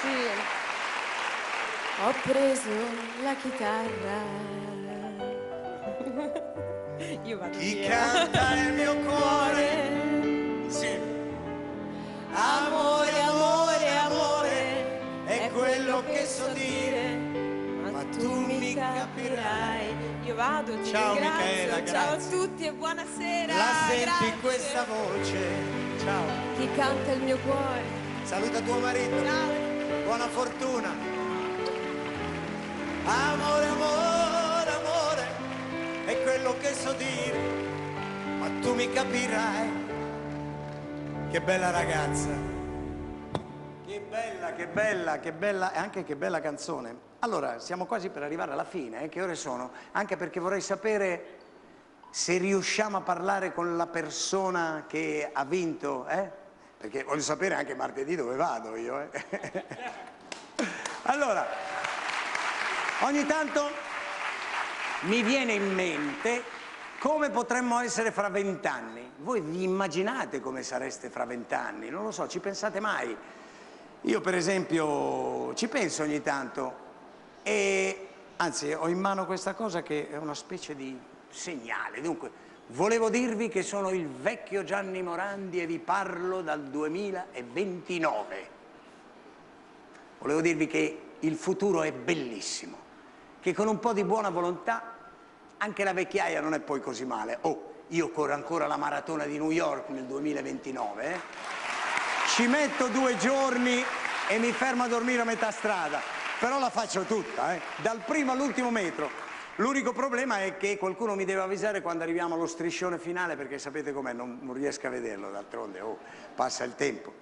Sì. Ho preso la chitarra. (laughs) Io vado Chi via. canta nel mio cuore sì. Amore, amore, amore È quello che so dire Ma tu mi capirai Io vado, ti Ciao, ringrazio. Michaela, Ciao a tutti e buonasera. La senti Grazie. questa voce Ciao Chi canta il mio cuore. Saluta tuo marito Buona fortuna amore, amore È quello che so dire Ma tu mi capirai Che bella ragazza. Che bella, che bella, che bella, e anche che bella canzone. Allora, siamo quasi per arrivare alla fine, eh? che ore sono? Anche perché vorrei sapere se riusciamo a parlare con la persona che ha vinto, eh? Perché voglio sapere anche martedì dove vado io, eh? (laughs) Allora, ogni tanto mi viene in mente come potremmo essere fra vent'anni. Voi vi immaginate come sareste fra vent'anni? Non lo so, ci pensate mai? Io per esempio ci penso ogni tanto e anzi ho in mano questa cosa che è una specie di segnale. Dunque, volevo dirvi che sono il vecchio Gianni Morandi e vi parlo dal 2029. Volevo dirvi che il futuro è bellissimo, che con un po' di buona volontà anche la vecchiaia non è poi così male. Oh, io corro ancora la maratona di New York nel 2029, eh? Ci metto due giorni e mi fermo a dormire a metà strada, però la faccio tutta, eh? dal primo all'ultimo metro. L'unico problema è che qualcuno mi deve avvisare quando arriviamo allo striscione finale, perché sapete com'è, non, non riesco a vederlo, d'altronde oh, passa il tempo.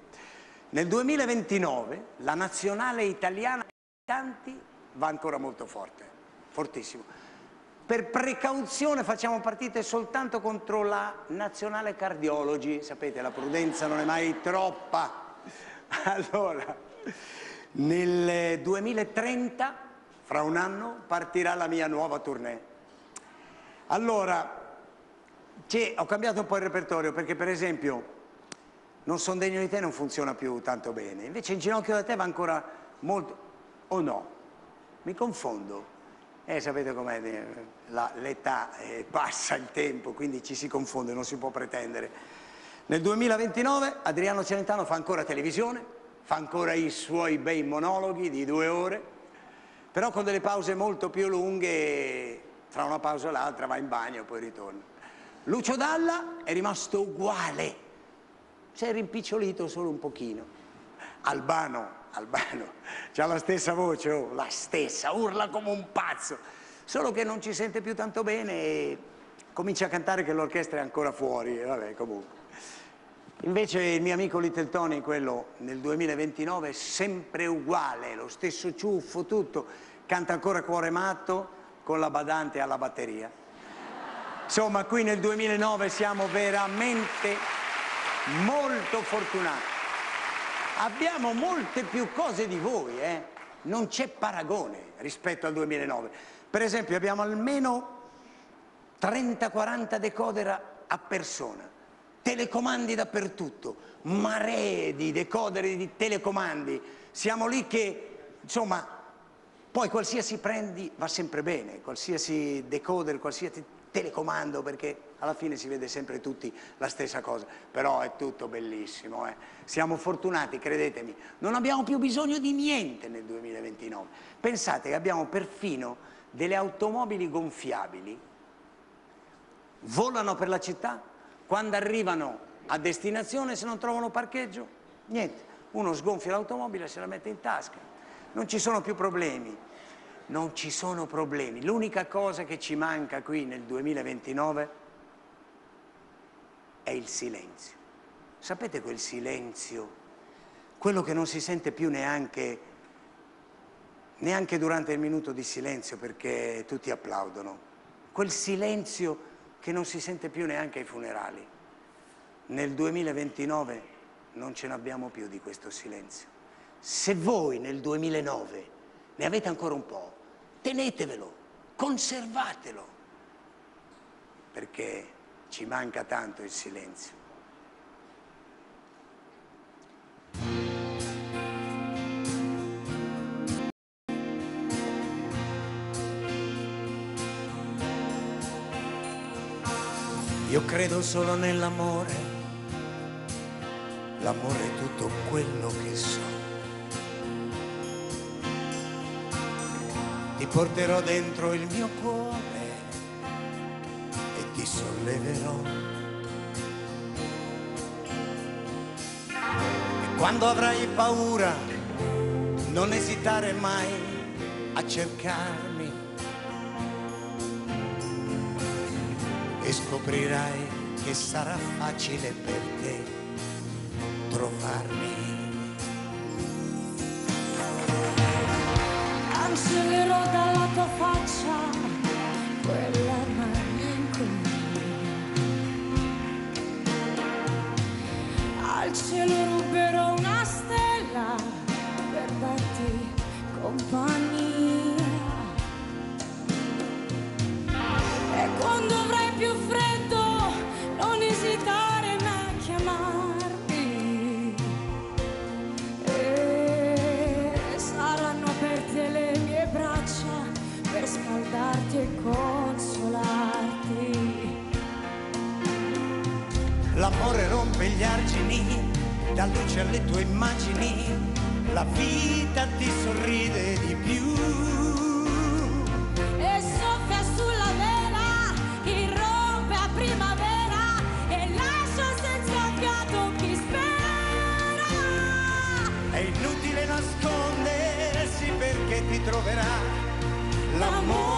Nel 2029 la nazionale italiana tanti va ancora molto forte, fortissimo. Per precauzione facciamo partite soltanto contro la nazionale cardiologi, sapete la prudenza non è mai troppa. (laughs) Allora, nel 2030, fra un anno, partirà la mia nuova tournée. Allora, ho cambiato un po' il repertorio perché per esempio non son degno di te non funziona più tanto bene, invece in ginocchio da te va ancora molto... o no? Mi confondo. Eh, sapete com'è, eh, l'età eh, passa il tempo, quindi ci si confonde, non si può pretendere. Nel 2029 Adriano Celentano fa ancora televisione, fa ancora i suoi bei monologhi di due ore, però con delle pause molto più lunghe, tra una pausa e l'altra va in bagno e poi ritorna. Lucio Dalla è rimasto uguale, si è rimpicciolito solo un pochino. Albano, Albano, ha la stessa voce, oh, la stessa, urla come un pazzo, solo che non ci sente più tanto bene e comincia a cantare che l'orchestra è ancora fuori, vabbè, comunque. Invece il mio amico Little Tony, quello nel 2029, è sempre uguale, lo stesso ciuffo, tutto, canta ancora Cuore Matto con la badante alla batteria. Insomma, qui nel 2009 siamo veramente molto fortunati. Abbiamo molte più cose di voi, eh? non c'è paragone rispetto al 2009. Per esempio abbiamo almeno 30-40 decoder a persona, telecomandi dappertutto, maree di decoder di telecomandi. Siamo lì che, insomma, poi qualsiasi prendi va sempre bene, qualsiasi decoder, qualsiasi telecomando, perché alla fine si vede sempre tutti la stessa cosa. Però è tutto bellissimo, eh. Siamo fortunati, credetemi. Non abbiamo più bisogno di niente nel 2029. Pensate che abbiamo perfino delle automobili gonfiabili, volano per la città, quando arrivano a destinazione se non trovano parcheggio, niente. Uno sgonfia l'automobile e se la mette in tasca. Non ci sono più problemi. Non ci sono problemi. L'unica cosa che ci manca qui nel 2029 è il silenzio. Sapete quel silenzio? Quello che non si sente più neanche, neanche durante il minuto di silenzio perché tutti applaudono. Quel silenzio che non si sente più neanche ai funerali. Nel 2029 non ce n'abbiamo più di questo silenzio. Se voi nel 2009 ne avete ancora un po', tenetevelo, conservatelo, perché ci manca tanto il silenzio. Io credo solo nell'amore, l'amore è tutto quello che so. Porterò dentro il mio cuore e ti solleverò. E quando avrai paura, non esitare mai a cercarmi. E scoprirai che sarà facile per te trovarmi. Cancellerò dalla tua faccia quella malinconia. Al cielo ruberò una stella per darti compagnia. L'amore rompe gli argini, dà luce alle tue immagini, la vita ti sorride di più. E soffia sulla vela, irrompe a primavera e lascia senza fiato chi spera. È inutile nascondersi perché ti troverà l'amore.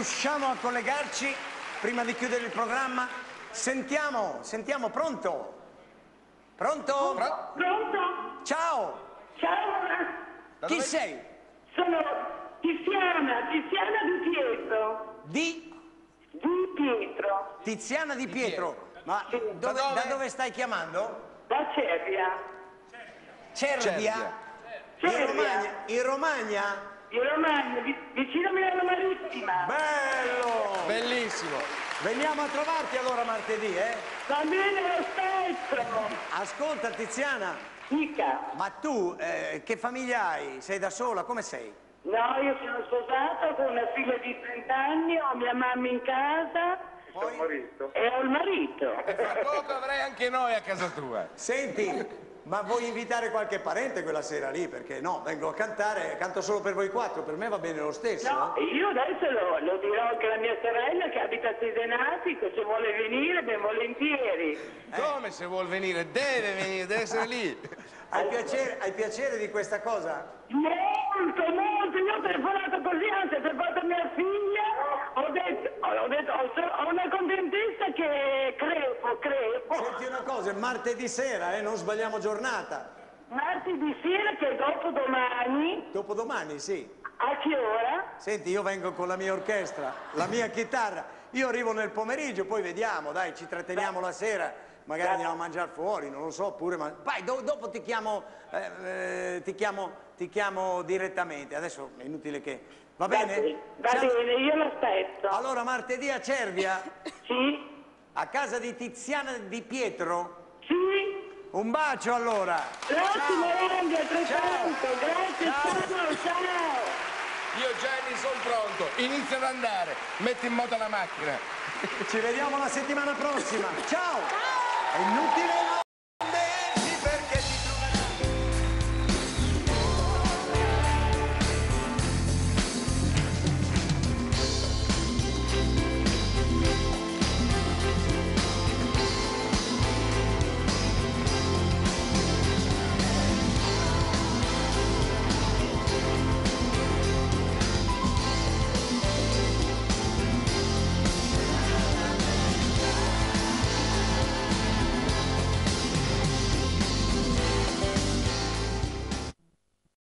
Riusciamo a collegarci prima di chiudere il programma. Sentiamo, sentiamo, pronto? Pronto? Pronto? Ciao! Ciao! Chi sei? Sono Tiziana, Tiziana Di Pietro. Di? Di Pietro. Tiziana Di Pietro. Ma dove- da dove stai chiamando? Da Cervia. Cervia? In Cervia. Romagna? In Romagna? In Romagna, vi- vicino a Milano Marittima. Bello! Bellissimo. Veniamo a trovarti allora martedì, eh? Va bene lo stesso. Ascolta Tiziana. Dica. Ma tu eh, che famiglia hai? Sei da sola? Come sei? No, io sono sposata con una figlia di 30 anni, ho mia mamma in casa e ho il marito. Fra poco avrai anche noi a casa tua. Senti, ma vuoi invitare qualche parente quella sera lì? Perché no, vengo a cantare, canto solo per voi quattro, per me va bene lo stesso. No, eh? io adesso lo, lo dirò anche alla mia sorella che abita a Sedenatico, se vuole venire, ben volentieri. Come se vuol venire? Deve venire, deve essere lì. (laughs) Hai piacere, hai piacere di questa cosa? Molto, molto, io ho telefonato così, anzi ho telefonato mia figlia, ho detto, ho, detto, ho, una contentessa che crepo, crepo. Senti una cosa, è martedì sera, eh, non sbagliamo giornata. Martedì sera che è dopodomani, Dopodomani, sì. a che ora? Senti, io vengo con la mia orchestra, la mia chitarra. Io arrivo nel pomeriggio, poi vediamo, dai, ci tratteniamo la sera. Magari andiamo a mangiare fuori, non lo so, pure. Ma... Poi do- dopo ti chiamo, eh, eh, ti chiamo, ti chiamo direttamente. Adesso è inutile che. Va bene? Va bene, io l'aspetto. Allora, martedì a Cervia? Sì. A casa di Tiziana Di Pietro? Sì. Un bacio allora. Grazie Miranda, altrettanto, grazie, ciao, ciao. Io Gianni sono pronto, inizio ad andare, metti in moto la macchina. Ci vediamo la settimana prossima. Ciao! È ¡Ay, no queda!